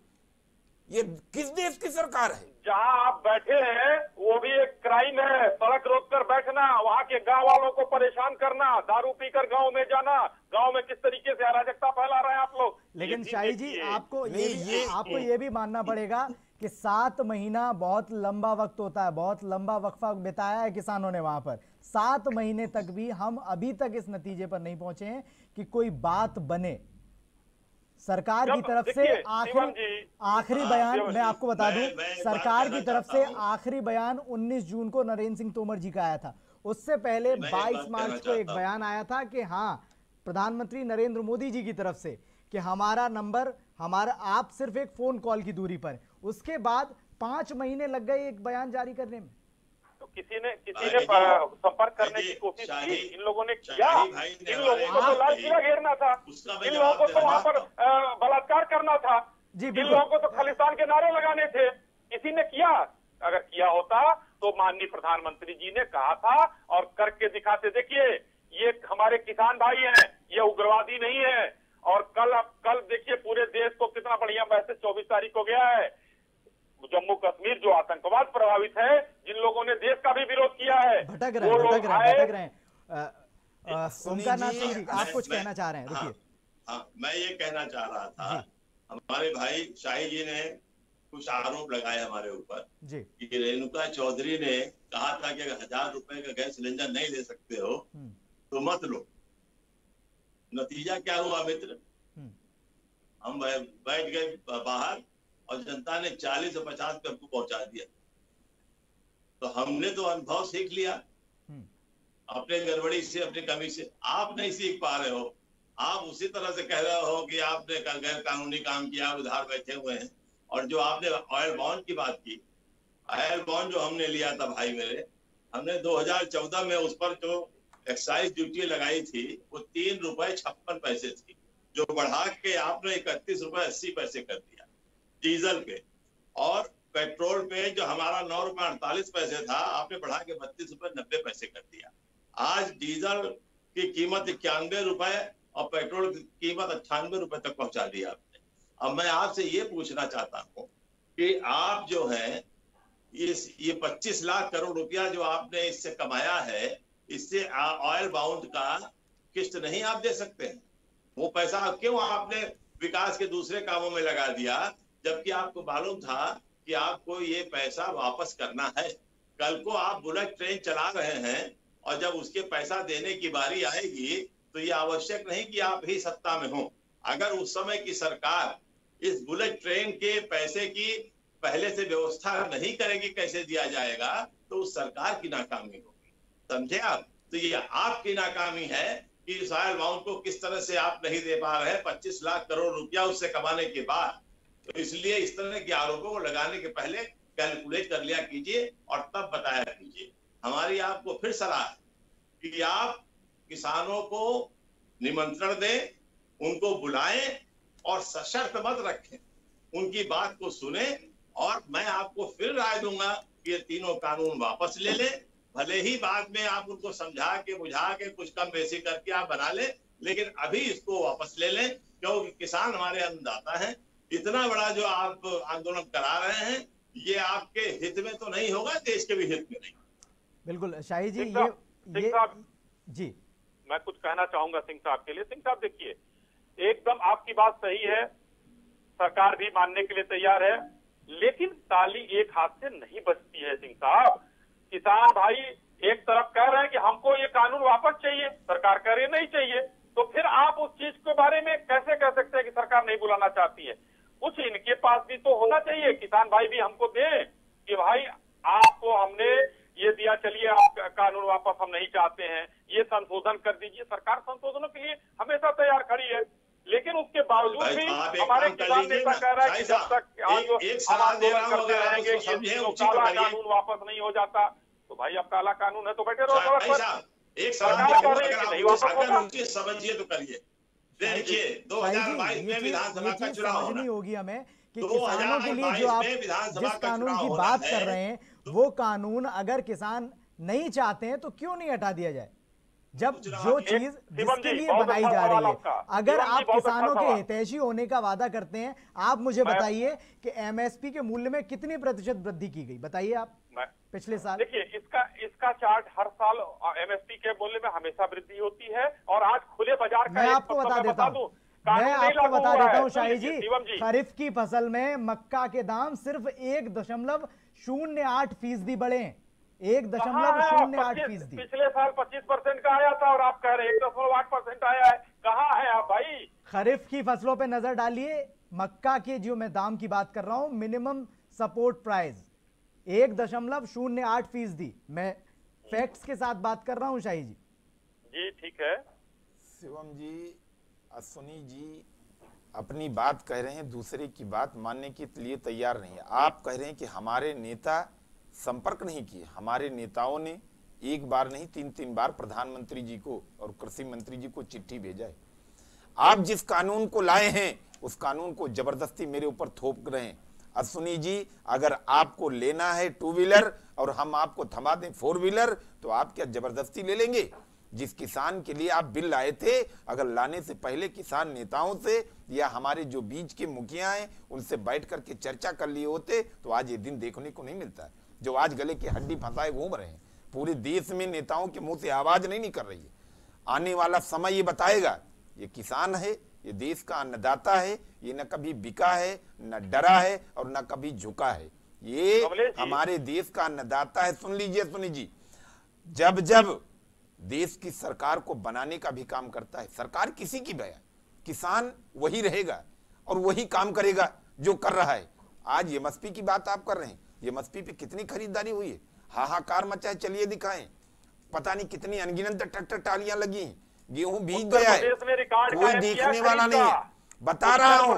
ये किस देश की सरकार है? जहाँ आप बैठे हैं वो भी एक क्राइम है। सड़क रोक कर बैठना वहाँ के गाँव वालों को परेशान करना दारू पीकर गाँव में जाना गाँव में किस तरीके से अराजकता फैला रहे हैं आप लोग? लेकिन शाही जी आपको ये, ये- आपको ये भी मानना पड़ेगा कि सात महीना बहुत लंबा वक्त होता है बहुत लंबा वक्फा बिताया है किसानों ने वहाँ पर। सात महीने तक भी हम अभी तक इस नतीजे पर नहीं पहुँचे हैं कि कोई बात बने। सरकार की तरफ़ से आखिरी आखिरी हाँ, बयान मैं आपको बता दूँ सरकार की तरफ़ से आखिरी बयान 19 जून को नरेंद्र सिंह तोमर जी का आया था। उससे पहले मैं 22 मार्च को एक बयान आया था कि हाँ प्रधानमंत्री नरेंद्र मोदी जी की तरफ़ से कि हमारा नंबर हमारा आप सिर्फ़ एक फ़ोन कॉल की दूरी पर। उसके बाद पाँच महीने लग गए एक बयान जारी करने में। किसी ने किसी ने संपर्क करने की कोशिश की। इन लोगों ने किया। ने इन लोगों को तो लाल किला घेरना था। इन लोगों को तो वहाँ पर बलात्कार करना था। इन लोगों को तो खालिस्तान के नारे लगाने थे। किसी ने किया? अगर किया होता तो माननीय प्रधानमंत्री जी ने कहा था और करके दिखाते देखिए ये हमारे किसान भाई हैं ये उग्रवादी नहीं है। और कल अब कल देखिए पूरे देश को कितना बढ़िया मैसेज चौबीस तारीख को गया है। जम्मू कश्मीर जो आतंकवाद प्रभावित है जिन लोगों ने देश का भी विरोध किया है भटक रहे वो हैं लोग भटक रहे हैं भटक रहे हैं। सुनील ओमकार नाथ जी, सिंह आप कुछ मैं- कहना चाह रहे हैं? हाँ, रुकिए। हाँ मैं ये कहना चाह रहा था हमारे भाई शाही जी ने कुछ आरोप लगाए हमारे ऊपर जी। कि रेणुका चौधरी ने कहा था कि अगर हज़ार रुपए का गैस सिलेंडर नहीं ले सकते हो हम्म, तो मत लो। नतीजा क्या हुआ मित्र? हम्म, हम बैठ गए बाहर और जनता ने चालीस से पचास पे हमको पहुँचा दिया। तो हमने तो अनुभव सीख लिया। हम्म, अपने गड़बड़ी से अपनी कमी से। आप नहीं सीख पा रहे हो। आप उसी तरह से कह रहे हो कि आपने गैर कानूनी काम किया उधार बैठे हुए हैं। और जो आपने ऑयल बॉन्ड की बात की ऑयल बॉन्ड जो हमने लिया था भाई मेरे हमने 2014 में उस पर जो एक्साइज ड्यूटी लगाई थी वो तीन रुपए छप्पन पैसे थी। जो बढ़ा के आपने इकतीस रुपए अस्सी पैसे कर दिया डीजल पे। और पेट्रोल पे जो हमारा नौ रुपए अड़तालीस पैसे था, आपने बढ़ा के बत्तीस रुपए नब्बे पैसे कर दिया। आज डीजल की कीमत इक्यानवे रुपए और पेट्रोल की कीमत अट्ठानवे रुपए तक पहुँचा दी आपने। अब मैं आपसे ये पूछना चाहता हूँ कि आप जो है, इस, ये 25 लाख करोड़ रुपया जो आपने इससे कमाया है, इससे ऑयल बाउंड का किस्त नहीं आप दे सकते हैं? वो पैसा क्यों आपने विकास के दूसरे कामों में लगा दिया? जबकि आपको मालूम था कि आपको ये पैसा वापस करना है। कल को आप बुलेट ट्रेन चला रहे हैं और जब उसके पैसा देने की बारी आएगी तो ये आवश्यक नहीं कि आप ही सत्ता में हो। अगर उस समय की सरकार इस बुलेट ट्रेन के पैसे की पहले से व्यवस्था नहीं करेगी, कैसे दिया जाएगा तो उस सरकार की नाकामी होगी। समझे आप? तो ये आपकी नाकामी है कि इस ऑयल को किस तरह से आप नहीं दे पा रहे पच्चीस लाख करोड़ रुपया उससे कमाने के बाद तो इसलिए इस तरह के आरोपों को लगाने के पहले कैलकुलेट कर लिया कीजिए और तब बताया कीजिए। हमारी आपको फिर सलाह कि आप किसानों को निमंत्रण दें, उनको बुलाएँ और सशर्त मत रखें। उनकी बात को सुने और मैं आपको फिर राय दूँगा कि ये तीनों कानून वापस ले लें। भले ही बाद में आप उनको समझा के बुझा के कुछ कम बेसी करके आप बना लें, लेकिन अभी इसको वापस ले लें, क्योंकि किसान हमारे अन्नदाता हैं। इतना बड़ा जो आप आंदोलन करा रहे हैं ये आपके हित में तो नहीं होगा देश के भी हित में नहीं बिल्कुल शाही जी सिंह ये साहब, ये जी। मैं कुछ कहना चाहूँगा सिंह साहब के लिए। सिंह साहब देखिए एकदम आपकी बात सही है सरकार भी मानने के लिए तैयार है लेकिन ताली एक हाथ से नहीं बचती है सिंह साहब। किसान भाई एक तरफ़ कह रहे हैं कि हमको ये कानून वापस चाहिए सरकार कह रही नहीं चाहिए। तो फिर आप उस चीज़ के बारे में कैसे कह सकते हैं कि सरकार नहीं बुलाना चाहती है? कुछ इनके पास भी तो होना चाहिए। किसान भाई भी हमको दें कि भाई आपको हमने ये दिया चलिए आप कानून वापस हम नहीं चाहते हैं। ये संशोधन कर दीजिए। सरकार संशोधनों के लिए हमेशा तैयार खड़ी है। लेकिन उसके बावजूद भी हमारे किसान नेता कह रहा है कि जब तक हम आंदोलन करते रहेंगे काला कानून वापस नहीं हो जाता तो भाई अब काला कानून है तो बैठे रहो सड़क पर। एक सरकार कह रही है कि नहीं वापस होगा। समझिए तो करिए। देखिए शाही जी, 2022 में विधानसभा का चुनाव होना होगी हमें कि किसानों के लिए जो आप जिस कानून की बात कर रहे हैं वो कानून अगर किसान नहीं चाहते हैं तो क्यों नहीं हटा दिया जाए? जब जो चीज़ जिसके लिए बनाई अच्छा जा रही है अगर आप अच्छा किसानों के हितैषी होने का वादा करते हैं आप मुझे बताइए कि एमएसपी के मूल्य में कितनी प्रतिशत वृद्धि की गई? बताइए आप पिछले साल। देखिए इसका इसका चार्ट हर साल एमएसपी के मूल्य में हमेशा वृद्धि होती है और आज खुले बाज़ार का मैं आपको बता देता हूँ। मैं आपको बता देता है। शाही जी खरीफ की फ़सल में मक्का के दाम सिर्फ़ एक दशमलव शून्य आठ फ़ीसदी बढ़े। एक दशमलव शून्य आठ फ़ीसदी। पिछले साल 25 परसेंट का आया था और आप कह रहे एक दशमलव आठ परसेंट आया है। कहाँ है आप भाई? खरीफ की फ़सलों पे नज़र डालिए। मक्का के जो मैं दाम की बात कर रहा हूँ मिनिमम सपोर्ट प्राइस एक दशमलव शून्य आठ फ़ीसदी। मैं फैक्ट्स के साथ बात कर रहा हूँ शाही जी। जी ठीक है। शिवम जी अश्विनी जी अपनी बात कह रहे हैं दूसरे की बात मानने के लिए तैयार नहीं है। आप कह रहे हैं कि हमारे नेता संपर्क नहीं किए। हमारे नेताओं ने एक बार नहीं तीन तीन बार प्रधानमंत्री जी को और कृषि मंत्री जी को चिट्ठी भेजा है। आप जिस कानून को लाए हैं उस कानून को ज़बरदस्ती मेरे ऊपर थोप रहे हैं। अश्विनी जी, अगर आपको लेना है टू व्हीलर और हम आपको थमा दें फोर व्हीलर तो आप क्या ज़बरदस्ती ले लेंगे? जिस किसान के लिए आप बिल लाए थे, अगर लाने से पहले किसान नेताओं से या हमारे जो बीच के मुखिया हैं, उनसे बैठ करके चर्चा कर लिए होते तो आज ये दिन देखने को नहीं मिलता जो आज गले की हड्डी फंसाए घूम रहे हैं। पूरे देश में नेताओं के मुँह से आवाज़ नहीं निकल रही है। आने वाला समय ये बताएगा, ये किसान है ये देश का अन्नदाता है ये न कभी बिका है न डरा है और न कभी झुका है। ये हमारे देश का अन्नदाता है। सुन लीजिए सुनी जी जब जब देश की सरकार को बनाने का भी काम करता है सरकार किसी की बया किसान वही रहेगा और वही काम करेगा जो कर रहा है। आज ये मस्पी की बात आप कर रहे हैं। ये मस्पी पे कितनी खरीदारी हुई है? हाहाकार मचा है चलिए दिखाएँ। पता नहीं कितनी अनगिनत ट्रैक्टर टालियाँ लगी हैं। गेहूँ उत्तर गया है। कोई देखने वाला नहीं है। बता रहा हूँ।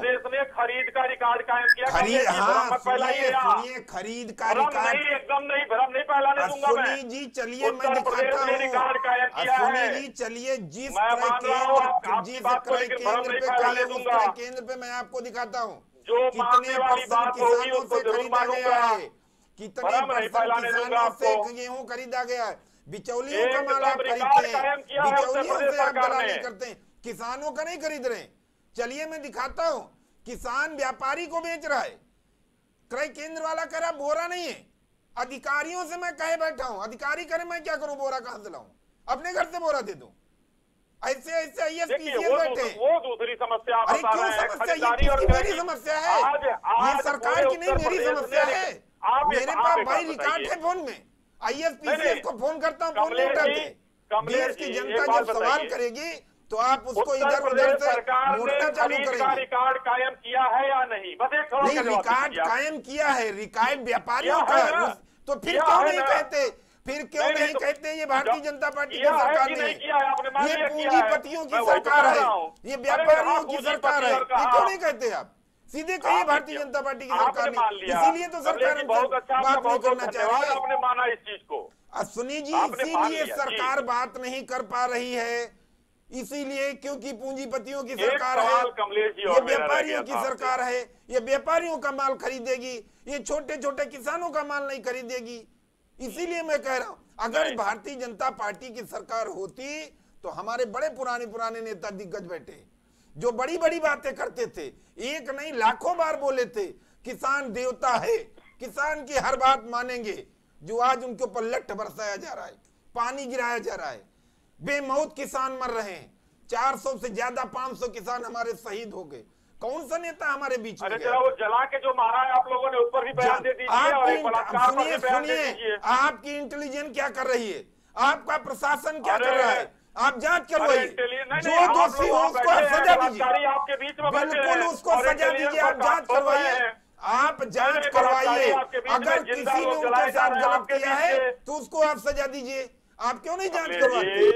खरीद का रिकॉर्ड कायम किया। खरीद हाँ सुनिए सुनिए खरीद का रिकॉर्ड एकदम नहीं भ्रम नहीं फैलाने दूँगा मैं। जी चलिए मैं दिखाता हूँ। रिकॉर्ड कायम किया अश्विनी है। जी चलिए जिस केंद्र जिस क्रय केंद्र पे उस क्रय केंद्र पे मैं आपको दिखाता हूँ। जो कितने परसेंट किसानों से खरीदा गया है। कितने किसानों से गेहूँ खरीदा गया है। बिचौलियों का माल आप खरीदते हैं। बिचौलियों से आप दलाली करते हैं। किसानों का नहीं खरीद रहे हैं। चलिए मैं दिखाता हूँ। किसान व्यापारी को बेच रहा है। क्रय केंद्र वाला कह रहा बोरा नहीं है। अधिकारियों से मैं कहे बैठा हूँ। अधिकारी करे मैं क्या करूँ बोरा कहाँ से लाऊं? अपने घर से बोरा दे दूँ। ऐसे ऐसे देखिए पीसीएस वो बैठे वो दूसरी समस्या अरे क्यों समस्या? ये मेरी समस्या है? ये सरकार की नहीं मेरी समस्या है। आप मेरे पास भाई रिकॉर्ड है फ़ोन में। नहीं। को फ़ोन करता हूँ फ़ोन नहीं उठाते देश की जनता जब सवाल करेगी तो आप उसको इधर उधर से मोड़ना चालू करेंगे। रिकॉर्ड कायम किया है या नहीं? बस एक सवाल नहीं रिकॉर्ड कायम किया है रिकॉर्ड व्यापारियों का तो फिर क्यों नहीं कहते? फिर क्यों नहीं, नहीं तो- कहते ये भारतीय जनता पार्टी की सरकार ने नहीं? है? ये पूंजीपतियों की सरकार है। ये व्यापारियों की सरकार है। ये क्यों नहीं कहते आप? सीधे कहिए भारतीय जनता पार्टी की सरकार ने। इसीलिए तो सरकार जी, बहुत अच्छा बात नहीं करना चाहिए आपने माना इस चीज़ को। अश्विनी जी इसीलिए सरकार बात नहीं कर पा रही है। इसीलिए क्योंकि पूंजीपतियों की सरकार है ये व्यापारियों की सरकार है ये व्यापारियों का माल खरीदेगी ये छोटे छोटे किसानों का माल नहीं खरीदेगी। इसीलिए मैं कह रहा हूँ अगर भारतीय जनता पार्टी की सरकार होती तो हमारे बड़े पुराने पुराने नेता दिग्गज बैठे। जो बड़ी बड़ी बातें करते थे एक नहीं लाखों बार बोले थे किसान देवता है किसान की हर बात मानेंगे। जो आज उनके ऊपर लठ बरसाया जा रहा है पानी गिराया जा रहा है बेमौत किसान मर रहे हैं 400 से ज़्यादा 500 किसान हमारे शहीद हो गए। कौन सा नेता हमारे बीच में अरे जरा वो जला के जो मारा है आप लोगों ने उस पर भी बयान दे दीजिए सुनिए सुनिए आपकी इंटेलिजेंस क्या कर रही है? आपका प्रशासन क्या कर रहा है? आप जाँच करवाइए। जो दोषी हो उसको आप सजा दीजिए। आपके बीच में बिल्कुल उसको सजा दीजिए आप जाँच करवाइए। आप जाँच करवाइए। अगर किसी ने उनके साथ गलत किया है तो उसको आप सजा दीजिए। आप क्यों नहीं जाँच करवाते?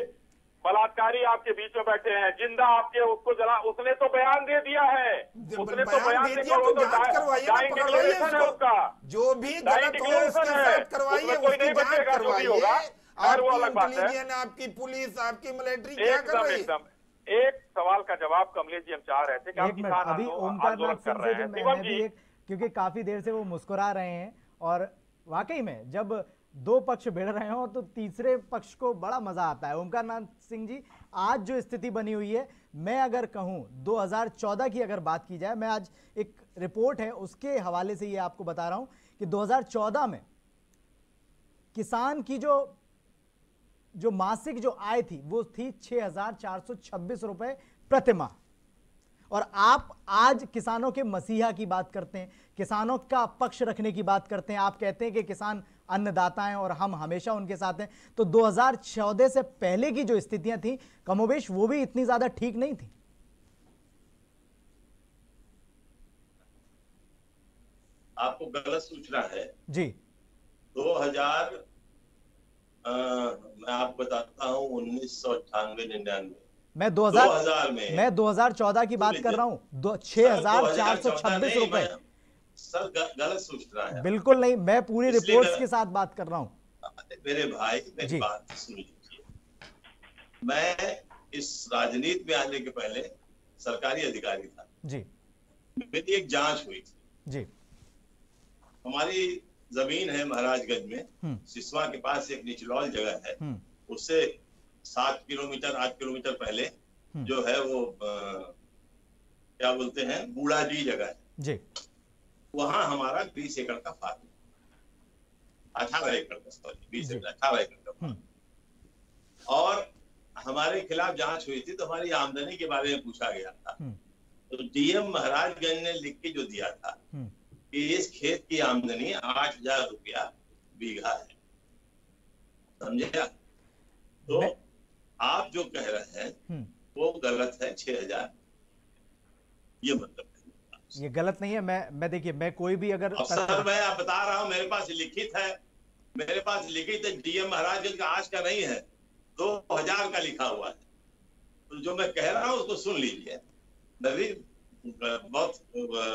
बलात्कारी आपके बीच में बैठे हैं ज़िंदा आपके उसको जला उसने तो बयान दे दिया है। उसने तो बयान दे दिया तो जाँच करवाइए ना, उसको। जो भी गलत हो उसके साथ करवाइए कोई उसकी नहीं जाँच बचेगा, जो भी करवाइए। होगा। आपकी अलग बात है। इंटेलिजेंस आपकी पुलिस आपकी मिलिट्री क्या कर रही? है एक सवाल का जवाब कमलेश जी हम चाह रहे थे कि आप किसान अभी आंदोलन ओमकार नाथ कर सिंह रहे से जो हैं। मैं शिवम मैं भी जी एक क्योंकि काफ़ी देर से वो मुस्कुरा रहे हैं और वाकई में जब दो पक्ष भिड़ रहे हो तो तीसरे पक्ष को बड़ा मज़ा आता है। ओमकार नाथ सिंह जी आज जो स्थिति बनी हुई है मैं अगर कहूँ 2014 की अगर बात की जाए मैं आज एक रिपोर्ट है उसके हवाले से ये आपको बता रहा हूँ कि 2014 में किसान की जो जो मासिक जो आय थी वो थी छह हज़ार चार सौ छब्बीस रुपए प्रतिमा और आप आज किसानों के मसीहा की बात करते हैं किसानों का पक्ष रखने की बात करते हैं आप कहते हैं कि किसान अन्नदाता हैं और हम हमेशा उनके साथ हैं। तो 2014 से पहले की जो स्थितियाँ थी कमोवेश वो भी इतनी ज़्यादा ठीक नहीं थी। आपको गलत सूचना है। जी। 2000 आ, मैं आपको बताता हूँ उन्नीस सौ अट्ठानवे निन्यानवे। मैं 2000 2000 में। मैं 2014 की बात कर रहा हूँ। छह हज़ार चार सौ छब्बीस रुपए। सर गलत सूचना है बिल्कुल नहीं मैं पूरी रिपोर्ट्स के साथ बात कर रहा हूँ। मेरे भाई मेरी बात सुन लीजिए। मैं इस राजनीति में आने के पहले सरकारी अधिकारी था। जी। मेरी एक जाँच हुई थी। जी। हमारी ज़मीन है महाराजगंज में। हम्म। सिसवा के पास एक निचलौल जगह है। हम्म। उससे सात किलोमीटर आठ किलोमीटर पहले हम्म। जो है वो आ, क्या बोलते हैं बूढ़ाजी जगह है। जी। वहाँ हमारा बीस एकड़ का फार्म अठारह एकड़ का सॉरी बीस एकड़ अठारह एकड़ का फार्म और हमारे खिलाफ जाँच हुई थी तो हमारी आमदनी के बारे में पूछा गया था। तो डीएम महाराजगंज ने लिख के जो दिया था कि इस खेत की आमदनी आठ हज़ार रुपया बीघा है। समझे तो आप जो कह रहे हैं वो गलत है छह हज़ार। ये मतलब ये गलत नहीं है। मैं मैं देखिए मैं कोई भी अगर सर मैं आप बता रहा हूँ मेरे पास लिखित है। मेरे पास लिखित है डीएम महाराज का आज का नहीं है दो हज़ार का लिखा हुआ है। तो जो मैं कह रहा हूँ उसको सुन लीजिए। बहुत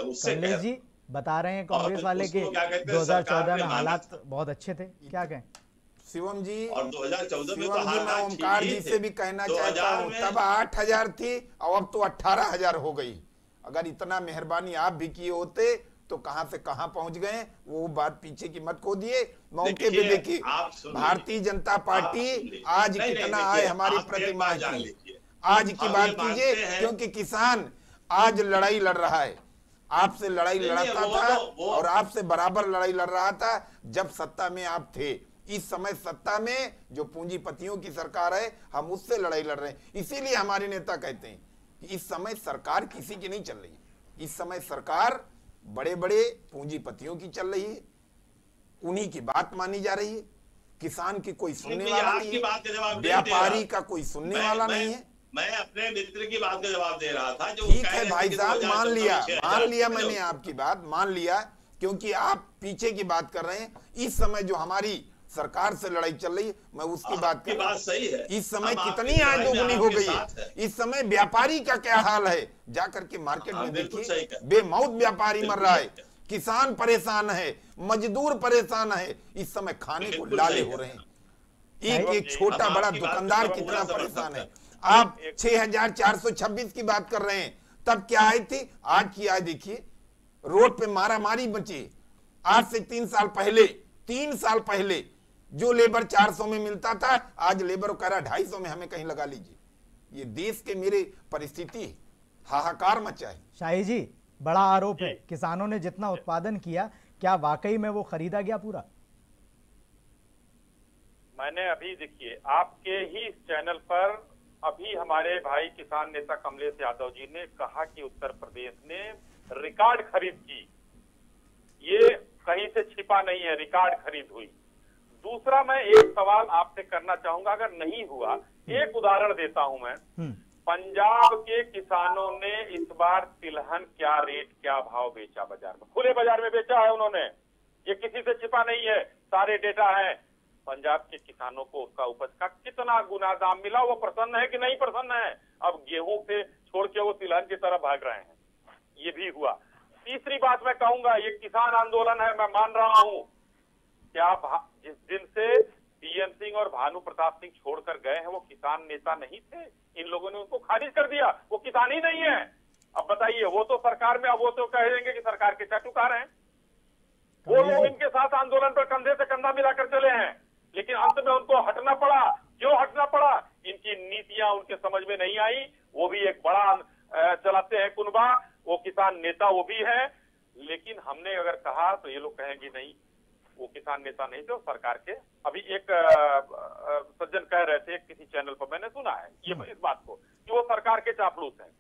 उससे जी बता रहे हैं कांग्रेस वाले के 2014 में हालात बहुत अच्छे थे। क्या कहें? शिवम जी और 2014 में तो मैं ओमकार जी से भी कहना चाहता हूँ तब आठ हज़ार थी और अब तो अठारह हज़ार हो गई। अगर इतना मेहरबानी आप भी किए होते तो कहाँ से कहाँ पहुँच गए वो बात पीछे की मत खो दिए मौके पे देखिए भारतीय जनता पार्टी आज कितना आए हमारी प्रतिमा की। आज की बात कीजिए क्योंकि किसान आज लड़ाई लड़ रहा है। आपसे लड़ाई लड़ता था और आपसे बराबर लड़ाई लड़ रहा था जब सत्ता में आप थे। इस समय सत्ता में जो पूंजीपतियों की सरकार है हम उससे लड़ाई लड़ रहे हैं। इसीलिए हमारे नेता कहते हैं कि इस समय सरकार किसी की नहीं चल रही। इस समय सरकार बड़े बड़े पूंजीपतियों की चल रही है। उन्हीं की बात मानी जा रही है। किसान की कोई सुनने वाला नहीं है। व्यापारी का कोई सुनने वाला नहीं है। मैं अपने मित्र की बात का जवाब दे रहा था जो ठीक है भाई साहब मान लिया मान लिया मैंने आपकी बात मान लिया क्योंकि आप पीछे की बात कर रहे हैं। इस समय जो हमारी सरकार से लड़ाई चल रही है मैं उसकी बात की बात सही है। इस समय कितनी आय दोगुनी हो गई है। इस समय व्यापारी का क्या हाल है? जाकर के मार्केट में देखिए। बेमौत व्यापारी मर रहा है। किसान परेशान है मजदूर परेशान है। इस समय खाने को लाले हो रहे हैं। एक एक छोटा बड़ा दुकानदार कितना परेशान है। आप 6426 की बात कर रहे हैं तब क्या आय थी? आज की आय देखिए रोड पे मारा मारी बची। आज से तीन साल पहले तीन साल पहले जो लेबर 400 में मिलता था आज लेबर कह रहा ढाई सौ में हमें कहीं लगा लीजिए। ये देश के मेरे परिस्थिति हाहाकार मचा है शाही जी बड़ा आरोप है। किसानों ने जितना उत्पादन किया क्या वाकई में वो खरीदा गया पूरा? मैंने अभी देखिए आपके ही चैनल पर अभी हमारे भाई किसान नेता कमलेश यादव जी ने कहा कि उत्तर प्रदेश ने रिकॉर्ड खरीद की। ये कहीं से छिपा नहीं है रिकॉर्ड खरीद हुई। दूसरा मैं एक सवाल आपसे करना चाहूँगा अगर नहीं हुआ एक उदाहरण देता हूँ मैं। हम्म। पंजाब के किसानों ने इस बार तिलहन क्या रेट क्या भाव बेचा बाज़ार में? खुले बाज़ार में बेचा है उन्होंने। ये किसी से छिपा नहीं है सारे डेटा है। पंजाब के किसानों को उसका उपज का कितना गुना दाम मिला वो प्रसन्न है कि नहीं प्रसन्न है? अब गेहूँ से छोड़ के वो तिलहन की तरफ़ भाग रहे हैं। ये भी हुआ। तीसरी बात मैं कहूँगा ये किसान आंदोलन है मैं मान रहा हूँ। क्या जिस दिन से पीएम सिंह और भानु प्रताप सिंह छोड़कर गए हैं वो किसान नेता नहीं थे? इन लोगों ने उनको खारिज कर दिया। वो किसान ही नहीं है। अब बताइए वो तो सरकार में अब वो तो कह देंगे कि सरकार के चाटुकार हैं। वो लोग इनके साथ आंदोलन पर कंधे से कंधा मिलाकर चले हैं। लेकिन अंत में उनको हटना पड़ा। क्यों हटना पड़ा? इनकी नीतियाँ उनके समझ में नहीं आई। वो भी एक बड़ा चलाते हैं कुनबा। वो किसान नेता वो भी है। लेकिन हमने अगर कहा तो ये लोग कहेंगे नहीं वो किसान नेता नहीं थे सरकार के। अभी एक सज्जन कह रहे थे किसी चैनल पर मैंने सुना है ये इस बात को कि वो सरकार के चापलूस हैं।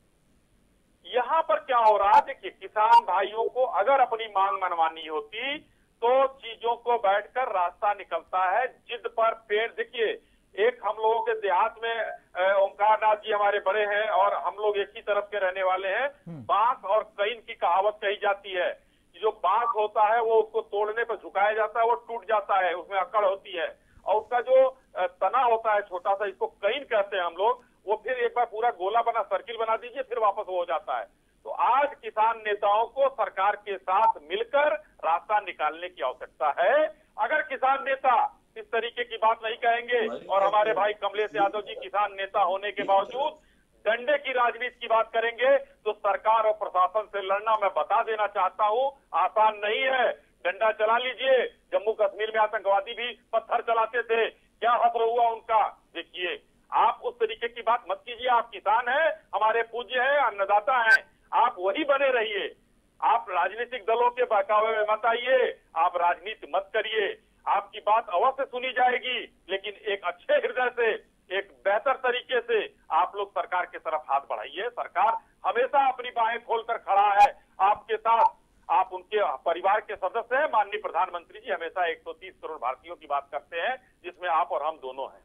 यहाँ पर क्या हो रहा है? देखिए किसान भाइयों को अगर अपनी मांग मनवानी होती तो चीज़ों को बैठकर रास्ता निकलता है। जिद पर पेड़ देखिए एक हम लोगों के देहात में ओंकार नाथ जी हमारे बड़े हैं और हम लोग एक ही तरफ़ के रहने वाले हैं। बाँस और कईन की कहावत कही जाती है कि जो बाँस होता है वो उसको तोड़ने पर झुकाया जाता है वो टूट जाता है उसमें अकड़ होती है। और उसका जो तना होता है छोटा सा इसको कईन कहते हैं हम लोग वो फिर एक बार पूरा गोला बना सर्किल बना दीजिए फिर वापस वो हो जाता है। तो आज किसान नेताओं को सरकार के साथ मिलकर रास्ता निकालने की आवश्यकता है। अगर किसान नेता इस तरीके की बात नहीं कहेंगे और हमारे भाई कमलेश यादव जी किसान नेता होने के बावजूद डंडे की राजनीति की बात करेंगे तो सरकार और प्रशासन से लड़ना मैं बता देना चाहता हूँ आसान नहीं है। डंडा चला लीजिए जम्मू कश्मीर में आतंकवादी भी पत्थर चलाते थे। क्या असर हुआ उनका? देखिए आप उस तरीके की बात मत कीजिए आप किसान हैं हमारे पूज्य हैं अन्नदाता हैं। आप वही बने रहिए। आप राजनीतिक दलों के बहकावे में मत आइए। आप राजनीति मत करिए। आपकी बात अवश्य सुनी जाएगी, लेकिन एक अच्छे हृदय से, एक बेहतर तरीके से आप लोग सरकार के तरफ़ हाथ बढ़ाइए। सरकार हमेशा अपनी बाहें खोलकर खड़ा है। आपके साथ आप उनके परिवार के सदस्य हैं। माननीय प्रधानमंत्री जी हमेशा 130 करोड़ भारतीयों की बात करते हैं, जिसमें आप और हम दोनों हैं।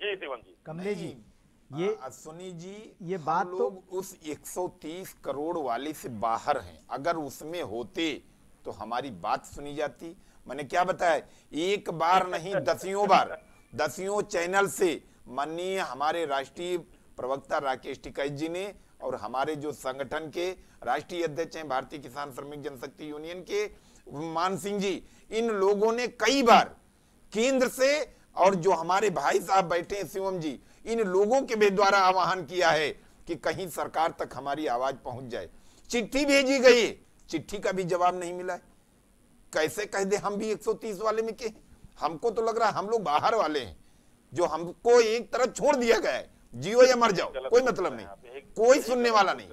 जी, शिवम जी। कमलेश जी। ये आ, सुनी जी ये बात तो- उस 130 करोड़ वाले से बाहर हैं। अगर उसमें होते तो हमारी बात सुनी जाती। मैंने क्या बताया? एक बार नहीं दसियों बार। दसियों चैनल से माननीय हमारे राष्ट्रीय प्रवक्ता राकेश टिकैत जी ने और हमारे जो संगठन के राष्ट्रीय अध्यक्ष हैं भारतीय किसान श्रमिक जनशक्ति यूनियन के मान सिंह जी इन लोगों ने कई बार केंद्र से और जो हमारे भाई साहब बैठे हैं शिवम जी इन लोगों के द्वारा आह्वान किया है कि कहीं सरकार तक हमारी आवाज़ पहुँच जाए। चिट्ठी भेजी गई, चिट्ठी का भी जवाब नहीं मिला है। कैसे कह दे, हम भी 130 वाले में के? हमको तो लग रहा है हम लोग बाहर वाले हैं, जो हमको एक तरफ़ छोड़ दिया गया है। जियो या मर जाओ, कोई मतलब नहीं। कोई सुनने वाला नहीं।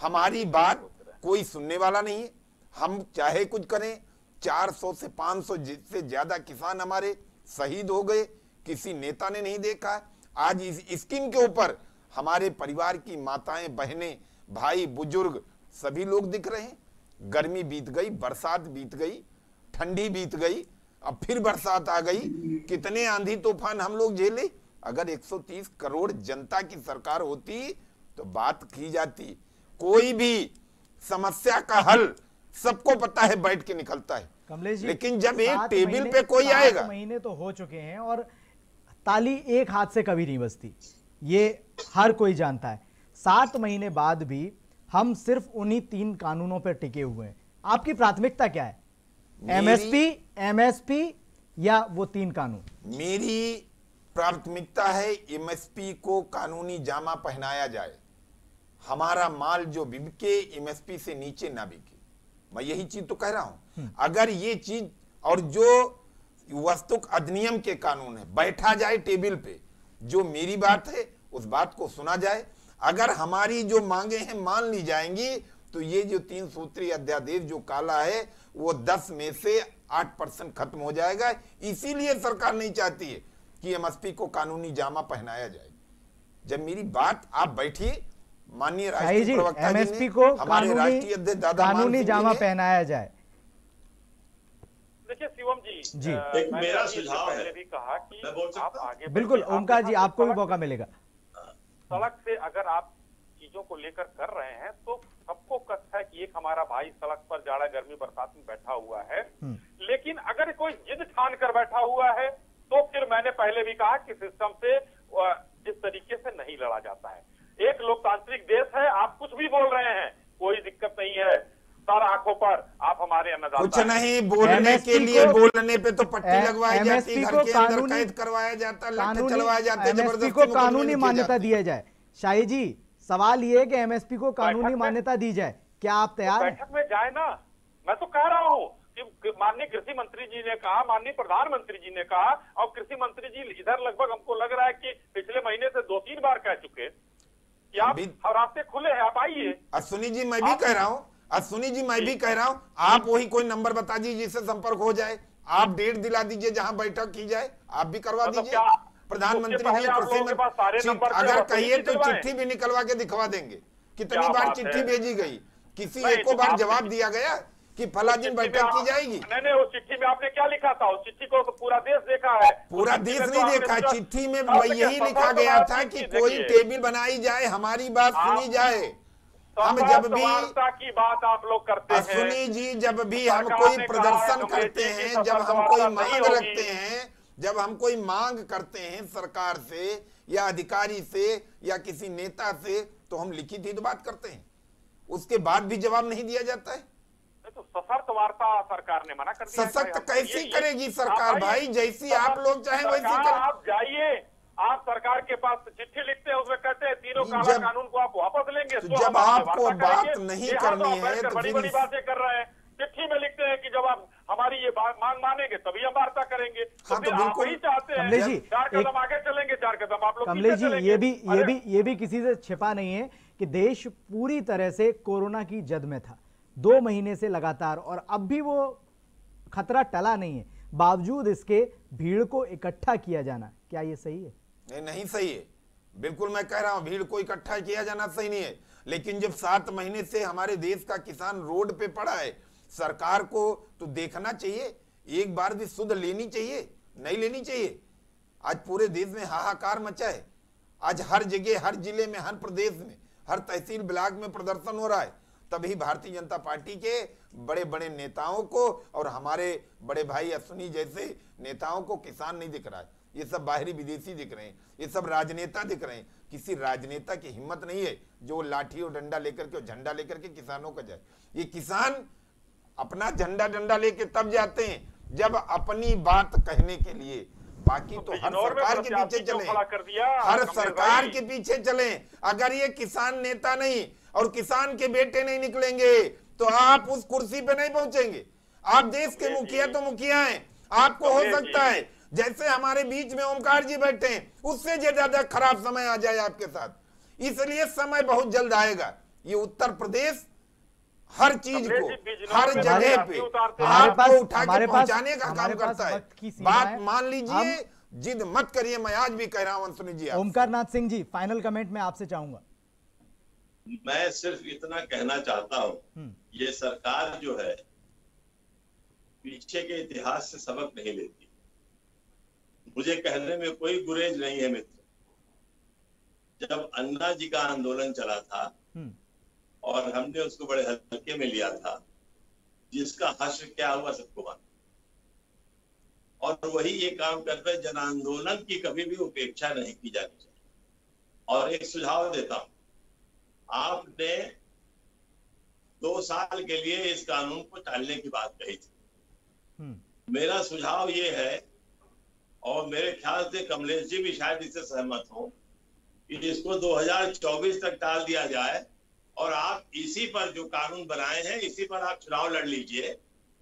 हमारी बात कोई सुनने वाला नहीं है। हम चाहे कुछ करें 400 से 500 जि- से ज़्यादा किसान हमारे शहीद हो गए, किसी नेता ने नहीं देखा। आज इस स्कीम के ऊपर हमारे परिवार की माताएँ बहनें भाई बुज़ुर्ग सभी लोग दिख रहे हैं। गर्मी बीत गई बरसात बीत गई ठंडी बीत गई अब फिर बरसात आ गई। कितने आंधी तूफ़ान हम लोग झेले? अगर 130 करोड़ जनता की सरकार होती तो बात की जाती। कोई भी समस्या का हल सबको पता है बैठ के निकलता है। कमलेश जी लेकिन जब एक टेबल पे कोई आएगा महीने तो हो चुके हैं और ताली एक हाथ से कभी नहीं बजती। ये हर कोई जानता है। सात महीने बाद भी हम सिर्फ़ उन्हीं तीन कानूनों पर टिके हुए हैं। आपकी प्राथमिकता क्या है? एमएसपी एमएसपी या वो तीन कानून? मेरी प्राथमिकता है एमएसपी को कानूनी जामा पहनाया जाए। हमारा माल जो बिके एमएसपी से नीचे ना बिके। मैं यही चीज़ तो कह रहा हूँ। अगर ये चीज़ और जो वस्तुक अधिनियम के कानून है। बैठा जाए टेबल पे। जो मेरी बात है उस बात को सुना जाए। अगर हमारी जो मांगे हैं मान ली जाएँगी तो ये जो तीन सूत्री अध्यादेश जो काला है वो दस में से आठ परसेंट खत्म हो जाएगा। इसीलिए सरकार नहीं चाहती है कि एमएसपी को कानूनी जामा पहनाया जाए। जब मेरी बात आप बैठिए। माननीय राष्ट्रीय प्रवक्ता जी को हमारे राष्ट्रीय अध्यक्ष दादा कानूनी जामा पहनाया जाए। देखिए शिवम जी जी। अ, एक मेरा सुझाव है। भी कहा कि मैं बोल सकता आप आगे बिल्कुल। ओंकार जी आपको भी मौका मिलेगा सड़क से अगर आप चीज़ों को लेकर कर रहे हैं तो सबको कष्ट है कि एक हमारा भाई सड़क पर जाड़ा गर्मी बरसात में बैठा हुआ है लेकिन अगर कोई जिद ठान कर बैठा हुआ है तो फिर मैंने पहले भी कहा कि सिस्टम से जिस तरीके से नहीं लड़ा जाता है एक लोकतांत्रिक देश है आप कुछ भी बोल रहे हैं कोई दिक्कत नहीं है सर आँखों पर आप हमारे अन्नदाता कुछ नहीं बोलने के लिए बोलने पे तो पट्टी लगवाई जाती घर के अंदर कानूनी- कैद करवाया जाता लठ कानूनी चलवाए जाते ज़बरदस्ती को कानूनी मान्यता दिया जाए। शाही जी सवाल ये है कि एमएसपी को कानूनी बैठक में- मान्यता दी जाए। क्या आप तैयार बैठक में जाए ना। मैं तो कह रहा हूँ कि माननीय कृषि मंत्री जी ने कहा माननीय प्रधानमंत्री जी ने कहा और कृषि मंत्री जी इधर लगभग हमको लग रहा है कि पिछले महीने से दो तीन बार कह चुके कि आप रास्ते खुले हैं आप आइए। अश्विनी जी मैं भी कह रहा हूँ अश्विनी जी मैं भी कह रहा हूँ आप वही कोई नंबर बता दीजिए जिससे संपर्क हो जाए। आप डेट दिला दीजिए जहाँ बैठक की जाए आप भी करवा मतलब दीजिए। प्रधानमंत्री थे, अगर कहिए तो चिट्ठी भी निकलवा के दिखवा देंगे। कितनी बार चिट्ठी भेजी गई? किसी एक को तो बार जवाब दिया गया कि फला दिन बैठक की जाएगी? नहीं नहीं उस चिट्ठी में आपने क्या लिखा था? उस चिट्ठी को तो पूरा देश देखा है। पूरा देश तो नहीं देखा चिट्ठी में यही लिखा गया था की कोई। टेबल बनाई जाए हमारी बात सुनी जाए। हम जब भी की बात आप लोग करते हैं। अश्विनी जी जब भी हम कोई प्रदर्शन करते हैं जब हम कोई मांग रखते हैं जब हम कोई मांग करते हैं सरकार से या अधिकारी से या किसी नेता से तो हम लिखित ही तो बात करते हैं। उसके बाद भी जवाब नहीं दिया जाता है। तो सशर्त वार्ता सरकार ने मना कर दिया सशक्त कैसी करेगी सरकार भाई? जैसी आप लोग चाहें वैसी आप जाइए। आप सरकार के पास चिट्ठी लिखते हैं उसमें कहते हैं तीनों काला कानून को आप वापस लेंगे तो तो जब हम आपको बात नहीं करनी है, तो बड़ी बड़ी बातें कर रहे हैं चिट्ठी में लिखते हैं कि जब आप हमारी ये बात मांग मानेंगे तभी हम वार्ता करेंगे। तो हाँ, तो आप बिल्कुल। ही चाहते हैं जी, चार कदम आगे चलेंगे चार कदम आप लोग कमलेश जी ये भी ये भी ये भी किसी से छिपा नहीं है कि देश पूरी तरह से कोरोना की जद में था। दो महीने से लगातार और अब भी वो खतरा टला नहीं है। बावजूद इसके भीड़ को इकट्ठा किया जाना क्या ये सही है? नहीं नहीं सही है। बिल्कुल मैं कह रहा हूँ, भीड़ को इकट्ठा किया जाना सही नहीं है। लेकिन जब सात महीने से हमारे देश का किसान रोड पे पड़ा है, सरकार को तो देखना चाहिए, एक बार भी सुध लेनी चाहिए, नहीं लेनी चाहिए। आज पूरे देश में हाहाकार मचा है। आज हर जगह, हर ज़िले में, हर प्रदेश में, हर तहसील ब्लॉक में प्रदर्शन हो रहा है। तभी भारतीय जनता पार्टी के बड़े बड़े नेताओं को और हमारे बड़े भाई अश्विनी जैसे नेताओं को किसान नहीं दिख रहा है। ये सब बाहरी विदेशी दिख रहे हैं ये सब राजनेता दिख रहे हैं। किसी राजनेता की हिम्मत नहीं है जो लाठी और डंडा लेकर के और झंडा लेकर के किसानों का जाए। ये किसान अपना झंडा डंडा लेके तब जाते हैं जब अपनी बात कहने के लिए। बाकी तो हर सरकार के पीछे चले? हर सरकार के पीछे चले। अगर ये किसान नेता नहीं और किसान के बेटे नहीं निकलेंगे तो आप उस कुर्सी पे नहीं पहुँचेंगे। आप देश के मुखिया तो मुखिया हैं। आपको हो सकता है जैसे हमारे बीच में ओमकार जी बैठे हैं उससे जो ज़्यादा खराब समय आ जाए आपके साथ। इसलिए समय बहुत जल्द आएगा। ये उत्तर प्रदेश हर चीज़ को हर जगह पे आपको उठा के पहुँचाने का काम करता है। बात मान लीजिए जिद मत करिए मैं आज भी कह रहा हूँ अंशुनी जी ओमकार नाथ सिंह जी फाइनल कमेंट में आपसे चाहूँगा। मैं सिर्फ़ इतना कहना चाहता हूँ हम्म, ये सरकार जो है पीछे के इतिहास से सबक नहीं लेती। मुझे कहने में कोई गुरेज नहीं है मित्र। जब अन्ना जी का आंदोलन चला था हम्म, और हमने उसको बड़े हल्के में लिया था जिसका हश्र क्या हुआ सबको मालूम। और वही ये काम करता जन आंदोलन की कभी भी उपेक्षा नहीं की जानी चाहिए। और एक सुझाव देता हूँ आपने दो साल के लिए इस कानून को टालने की बात कही थी। हम्म, मेरा सुझाव ये है और मेरे ख्याल से कमलेश जी भी शायद इससे सहमत हो। कि इसको 2024 तक टाल दिया जाए और आप इसी पर जो कानून बनाए हैं, इसी पर आप चुनाव लड़ लीजिए।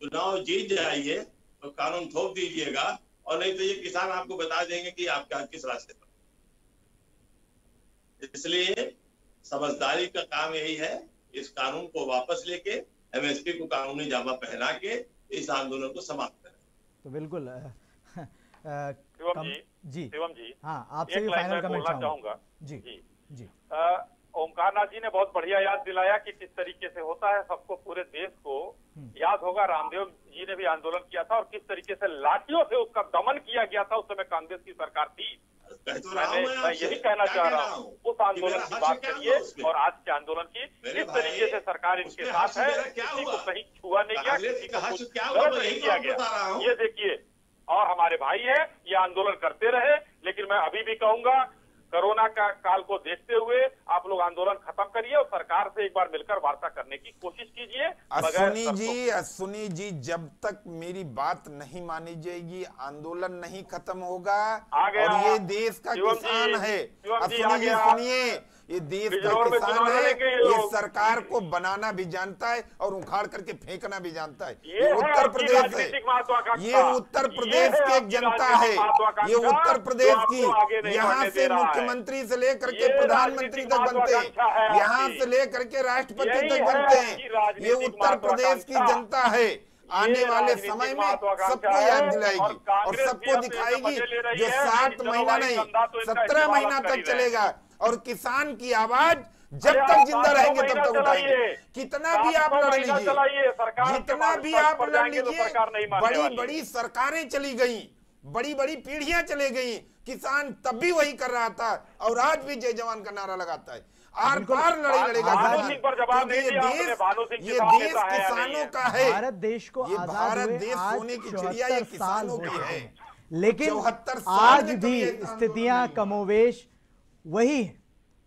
चुनाव जीत जाइए तो कानून थोप दीजिएगा और नहीं तो ये किसान आपको बता देंगे कि आप क्या किस रास्ते पर। इसलिए समझदारी का काम यही है, इस कानून को वापस लेके एमएसपी को कानूनी जामा पहना के इस आंदोलन को समाप्त करें। तो बिल्कुल शिवम जी जी। शिवम जी हाँ आपसे भी फाइनल कमेंट चाहूँगा। चाहूँगा। जी जी। जी। ओमकार नाथ जी ने बहुत बढ़िया याद दिलाया कि किस तरीके से होता है सबको पूरे देश को। याद होगा रामदेव जी ने भी आंदोलन किया था और किस तरीके से लाठियों से उसका दमन किया गया था उस समय कांग्रेस की सरकार थी। तो मैंने मैं मैं यही कहना चाह रहा हूँ उस आंदोलन की बात करिए और आज के आंदोलन की किस तरीके से सरकार इनके साथ है किसी को? कहीं छुआ नहीं गया किसी को कुछ गलत नहीं किया गया। बता रहा हूँ। ये देखिए और हमारे भाई है ये आंदोलन करते रहे। लेकिन मैं अभी भी कहूँगा कोरोना का काल को देखते हुए आप लोग आंदोलन खत्म करिए और सरकार से एक बार मिलकर वार्ता करने की कोशिश कीजिए। अश्विनी जी अश्विनी जी जब तक मेरी बात नहीं मानी जाएगी आंदोलन नहीं खत्म होगा। और ये देश का किसान है। अश्विनी जी सुनिए। ये देश का किसान है ये सरकार को बनाना भी जानता है और उखाड़ करके फेंकना भी जानता है। ये उत्तर प्रदेश है। ये उत्तर प्रदेश की जनता है। ये उत्तर प्रदेश की यहाँ से। मुख्यमंत्री से लेकर के प्रधानमंत्री तक बनते है। यहाँ से लेकर के राष्ट्रपति तक बनते हैं। ये उत्तर प्रदेश की जनता है। आने वाले समय में सबको याद दिलाएगी और सबको दिखाएगी जो सात महीना नहीं तो सत्रह महीना तक चलेगा। और किसान की आवाज़ जब तक ज़िंदा रहेंगे तब तक उठाएँगे। कितना भी आप लड़ लीजिए। जितना भी आप लड़ तो लीजिए बड़ी बड़ी सरकारें चली गई। बड़ी बड़ी पीढ़ियाँ चले गई। किसान तब भी वही कर रहा था और आज भी जय जवान का नारा लगाता है। आर पार लड़ाई लड़ेगा। भानु किसान। सिंह पर जवाब क्योंकि ये दिया देश ये देश है नहीं किसानों का है। भारत देश को ये भारत देश सोने की चिड़िया ये किसानों की है। लेकिन 74 साल आज भी स्थितियाँ कमोवेश वही है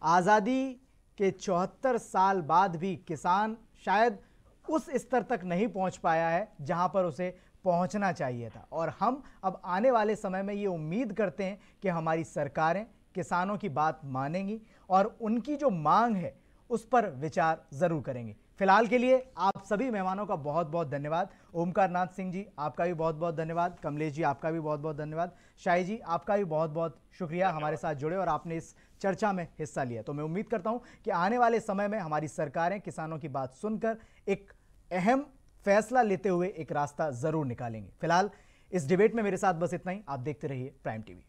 आज़ादी के 74 साल बाद भी किसान शायद उस स्तर तक नहीं पहुँच पाया है जहाँ पर उसे पहुँचना चाहिए था। और हम अब आने वाले समय में ये उम्मीद करते हैं कि हमारी सरकारें किसानों की बात मानेंगी और उनकी जो मांग है, उस पर विचार ज़रूर करेंगे। फ़िलहाल के लिए आप सभी मेहमानों का बहुत बहुत धन्यवाद। ओमकार नाथ सिंह जी, आपका भी बहुत बहुत धन्यवाद। कमलेश जी, आपका भी बहुत बहुत धन्यवाद। शाही जी, आपका भी बहुत बहुत शुक्रिया हमारे साथ जुड़े और आपने इस चर्चा में हिस्सा लिया। तो मैं उम्मीद करता हूँ कि आने वाले समय में हमारी सरकारें किसानों की बात सुनकर एक अहम फैसला लेते हुए एक रास्ता ज़रूर निकालेंगे। फ़िलहाल इस डिबेट में मेरे साथ बस इतना ही। आप देखते रहिए प्राइम टीवी।